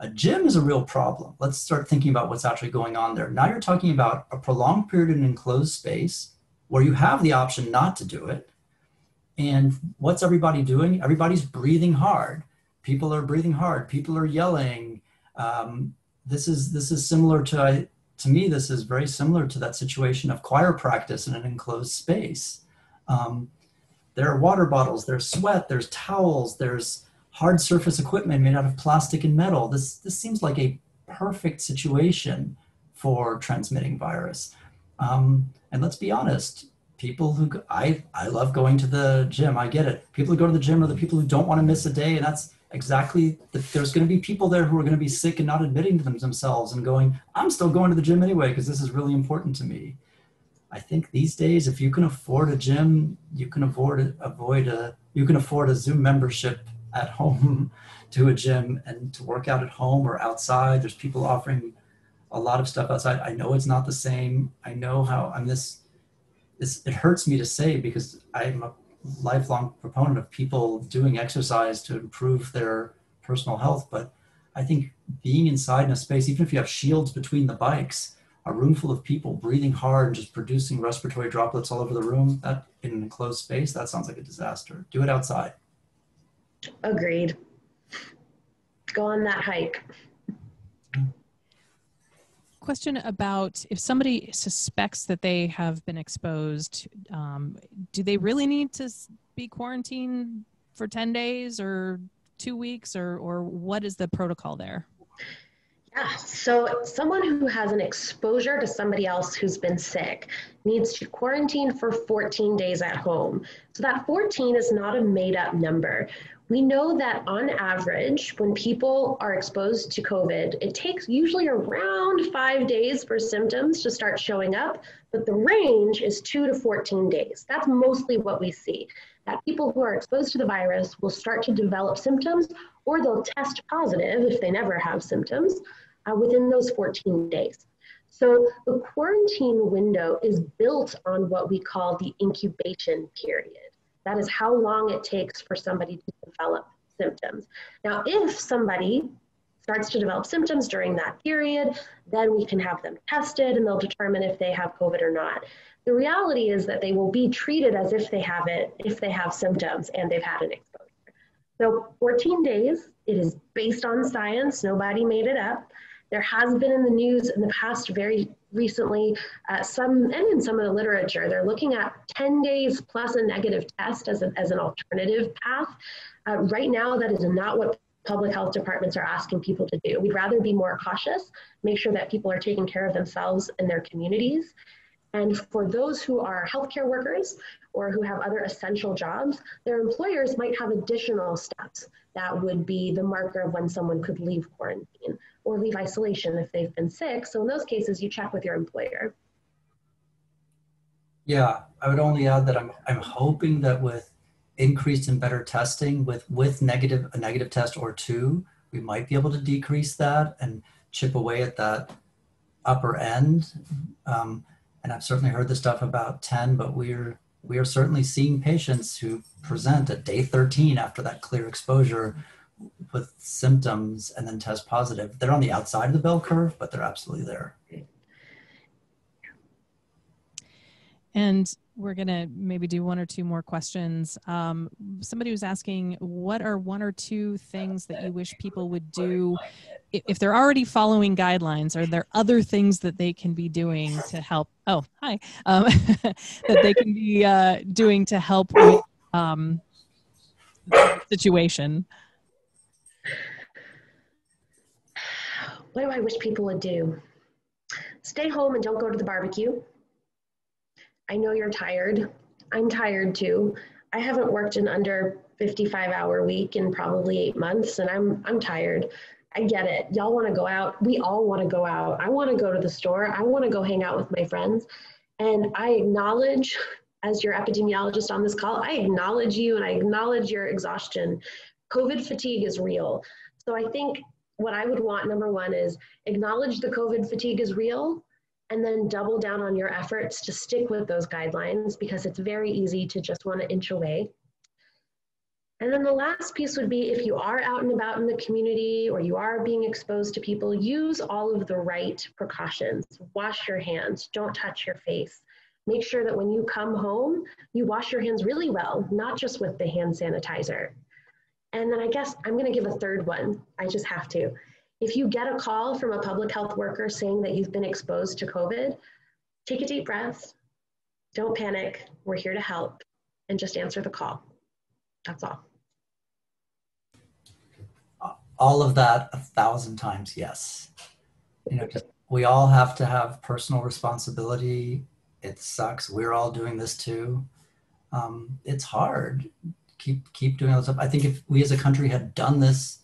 A gym is a real problem. Let's start thinking about what's actually going on there. Now you're talking about a prolonged period in an enclosed space where you have the option not to do it. And what's everybody doing? Everybody's breathing hard. People are breathing hard. People are yelling. Um, this is this is similar to to me, this is very similar to that situation of choir practice in an enclosed space. Um, there are water bottles, there's sweat, there's towels, there's hard surface equipment made out of plastic and metal. This, this seems like a perfect situation for transmitting virus. Um, and let's be honest, people who, go, I, I love going to the gym, I get it. People who go to the gym are the people who don't want to miss a day, and that's exactly the, there's going to be people there who are going to be sick and not admitting to them themselves and going i'm still going to the gym anyway because this is really important to me. I think these days if you can afford a gym you can afford avoid a you can afford a zoom membership at home *laughs* to a gym and to work out at home or outside. There's people offering a lot of stuff outside. I know it's not the same. I know how i'm this this it hurts me to say because i'm a lifelong proponent of people doing exercise to improve their personal health, but I think being inside in a space, even if you have shields between the bikes, a room full of people breathing hard and just producing respiratory droplets all over the room, that in an enclosed space, that sounds like a disaster. Do it outside. Agreed. Go on that hike. Question about if somebody suspects that they have been exposed, um, do they really need to be quarantined for 10 days or two weeks or, or what is the protocol there? Yeah, so someone who has an exposure to somebody else who's been sick needs to quarantine for 14 days at home. So that 14 is not a made up number. We know that on average, when people are exposed to COVID, it takes usually around five days for symptoms to start showing up, but the range is two to 14 days. That's mostly what we see. That people who are exposed to the virus will start to develop symptoms or they'll test positive if they never have symptoms uh, within those 14 days. So the quarantine window is built on what we call the incubation period. That is how long it takes for somebody to develop symptoms. Now, if somebody starts to develop symptoms during that period, then we can have them tested and they'll determine if they have COVID or not. The reality is that they will be treated as if they have it, if they have symptoms and they've had an exposure. So 14 days, it is based on science, nobody made it up. There has been in the news in the past very recently, uh, some and in some of the literature, they're looking at 10 days plus a negative test as, a, as an alternative path. Uh, right now, that is not what public health departments are asking people to do. We'd rather be more cautious, make sure that people are taking care of themselves and their communities. And for those who are healthcare workers or who have other essential jobs, their employers might have additional steps that would be the marker of when someone could leave quarantine or leave isolation if they've been sick. So in those cases, you check with your employer. Yeah, I would only add that I'm I'm hoping that with increased and better testing, with with negative a negative test or two, we might be able to decrease that and chip away at that upper end. Um, and I've certainly heard the stuff about 10, but we're we are certainly seeing patients who present at day 13 after that clear exposure with symptoms and then test positive. They're on the outside of the bell curve, but they're absolutely there. And we're going to maybe do one or two more questions. Um, somebody was asking, what are one or two things that you wish people would do if they're already following guidelines? Are there other things that they can be doing to help? Oh, hi. Um, *laughs* that they can be uh, doing to help with um, the situation? What do I wish people would do? Stay home and don't go to the barbecue. I know you're tired. I'm tired too. I haven't worked an under 55 hour week in probably eight months and I'm I'm tired. I get it. Y'all want to go out. We all want to go out. I want to go to the store. I want to go hang out with my friends. And I acknowledge, as your epidemiologist on this call, I acknowledge you and I acknowledge your exhaustion. COVID fatigue is real. So I think what I would want, number one, is acknowledge the COVID fatigue is real and then double down on your efforts to stick with those guidelines because it's very easy to just want to inch away. And then the last piece would be if you are out and about in the community or you are being exposed to people, use all of the right precautions. Wash your hands, don't touch your face. Make sure that when you come home, you wash your hands really well, not just with the hand sanitizer. And then I guess I'm going to give a third one. I just have to. If you get a call from a public health worker saying that you've been exposed to COVID, take a deep breath. Don't panic. We're here to help and just answer the call. That's all. All of that a thousand times, yes. You know, we all have to have personal responsibility. It sucks. We're all doing this too. Um, it's hard keep keep doing all this stuff. I think if we as a country had done this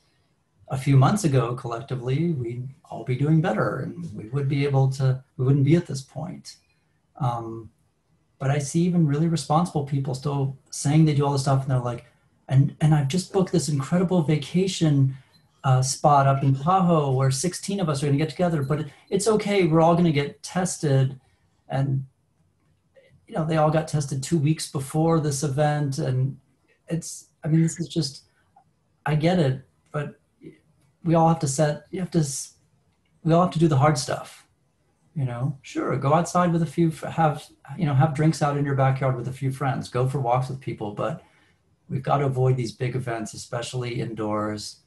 a few months ago collectively, we'd all be doing better, and we would be able to. We wouldn't be at this point. Um, but I see even really responsible people still saying they do all this stuff, and they're like, and and I've just booked this incredible vacation uh, spot up in Tahoe where 16 of us are going to get together, but it, it's okay. We're all going to get tested, and you know, they all got tested two weeks before this event. And it's, I mean, this is just, I get it, but we all have to set, you have to, we all have to do the hard stuff. You know, sure, go outside with a few, have, you know, have drinks out in your backyard with a few friends, go for walks with people, but we've got to avoid these big events, especially indoors.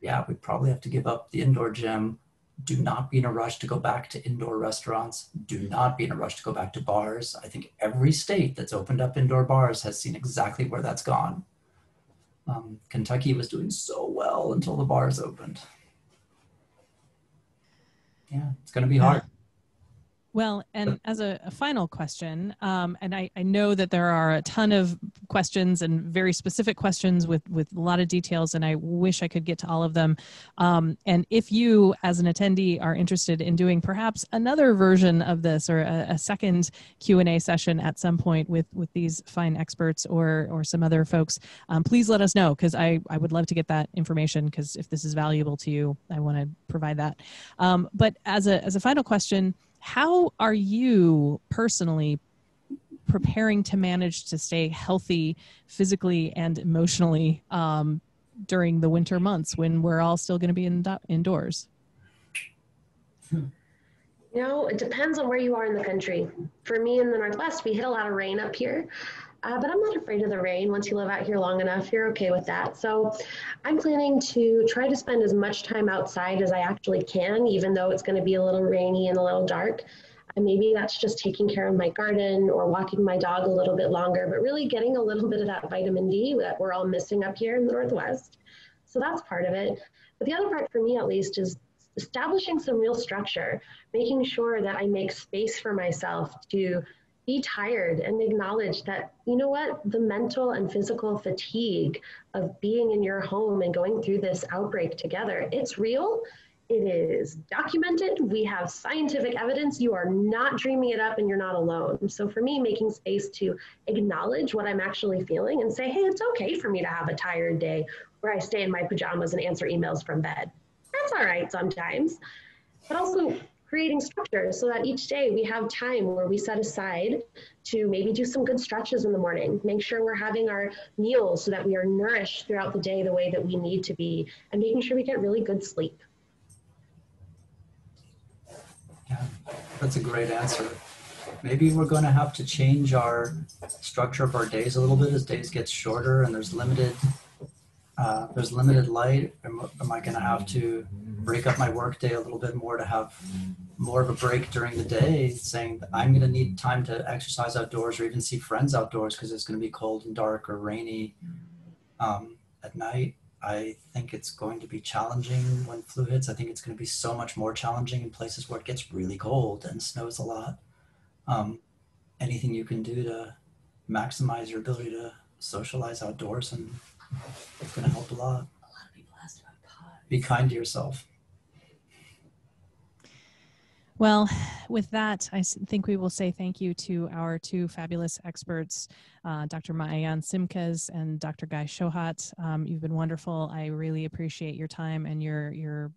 Yeah, we probably have to give up the indoor gym do not be in a rush to go back to indoor restaurants. Do not be in a rush to go back to bars. I think every state that's opened up indoor bars has seen exactly where that's gone. Um, Kentucky was doing so well until the bars opened. Yeah, it's going to be hard. Well, and as a, a final question, um, and I, I, know that there are a ton of questions and very specific questions with, with a lot of details, and I wish I could get to all of them. Um, and if you, as an attendee, are interested in doing perhaps another version of this or a, a second Q and A session at some point with with these fine experts or or some other folks, um, please let us know because I I would love to get that information because if this is valuable to you, I want to provide that. Um, but as a as a final question how are you personally preparing to manage to stay healthy physically and emotionally um, during the winter months when we're all still going to be in, indoors? You know, it depends on where you are in the country. For me in the Northwest, we hit a lot of rain up here. Uh, but I'm not afraid of the rain. Once you live out here long enough, you're okay with that. So I'm planning to try to spend as much time outside as I actually can, even though it's going to be a little rainy and a little dark. And maybe that's just taking care of my garden or walking my dog a little bit longer, but really getting a little bit of that vitamin D that we're all missing up here in the Northwest. So that's part of it. But the other part for me, at least, is establishing some real structure, making sure that I make space for myself to be tired and acknowledge that, you know what, the mental and physical fatigue of being in your home and going through this outbreak together, it's real. It is documented. We have scientific evidence. You are not dreaming it up and you're not alone. So, for me, making space to acknowledge what I'm actually feeling and say, hey, it's okay for me to have a tired day where I stay in my pajamas and answer emails from bed. That's all right sometimes. But also creating structures so that each day we have time where we set aside to maybe do some good stretches in the morning, make sure we're having our meals so that we are nourished throughout the day the way that we need to be, and making sure we get really good sleep. Yeah, that's a great answer. Maybe we're going to have to change our structure of our days a little bit as days get shorter and there's limited uh, there's limited light. Am, am I going to have to break up my workday a little bit more to have more of a break during the day, saying I'm going to need time to exercise outdoors or even see friends outdoors because it's going to be cold and dark or rainy um, at night? I think it's going to be challenging when flu hits. I think it's going to be so much more challenging in places where it gets really cold and snows a lot. Um, anything you can do to maximize your ability to socialize outdoors and it's going to help a lot. A lot of people ask about pods. Be kind to yourself. Well, with that, I think we will say thank you to our two fabulous experts, uh, Dr. Maayan Simckes and Dr. Guy Shochat. Um, you've been wonderful. I really appreciate your time and your your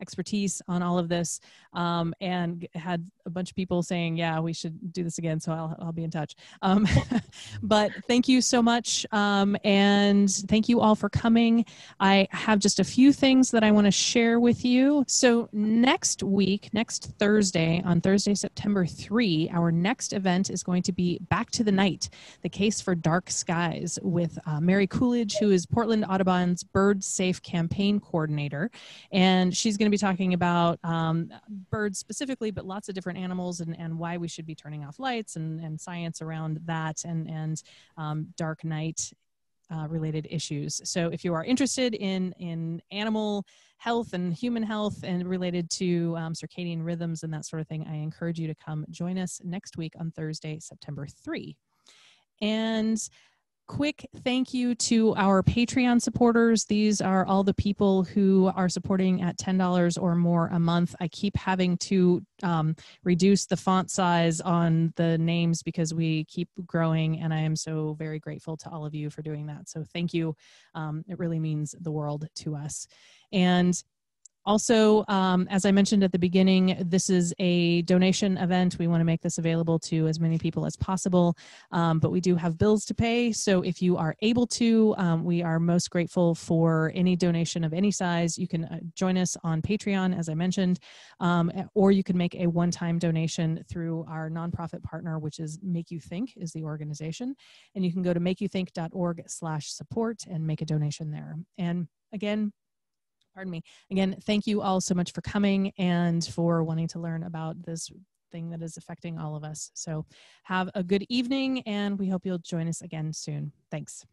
expertise on all of this um, and had a bunch of people saying, yeah, we should do this again. So I'll, I'll be in touch. Um, *laughs* but thank you so much. Um, and thank you all for coming. I have just a few things that I want to share with you. So next week, next Thursday, on Thursday, September 3, our next event is going to be Back to the Night, the case for dark skies with uh, Mary Coolidge, who is Portland Audubon's Bird Safe campaign coordinator. And she's going going to be talking about um, birds specifically, but lots of different animals and, and why we should be turning off lights and, and science around that and, and um, dark night uh, related issues. So if you are interested in, in animal health and human health and related to um, circadian rhythms and that sort of thing, I encourage you to come join us next week on Thursday, September 3. And quick thank you to our Patreon supporters. These are all the people who are supporting at $10 or more a month. I keep having to um, reduce the font size on the names because we keep growing, and I am so very grateful to all of you for doing that. So thank you. Um, it really means the world to us. And Also, um, as I mentioned at the beginning, this is a donation event. We want to make this available to as many people as possible, um, but we do have bills to pay. So if you are able to, um, we are most grateful for any donation of any size. You can uh, join us on Patreon, as I mentioned, um, or you can make a one time donation through our nonprofit partner, which is Make You Think, is the organization. And you can go to makeyouthinkorg slash support and make a donation there. And again, pardon me. Again, thank you all so much for coming and for wanting to learn about this thing that is affecting all of us. So have a good evening and we hope you'll join us again soon. Thanks.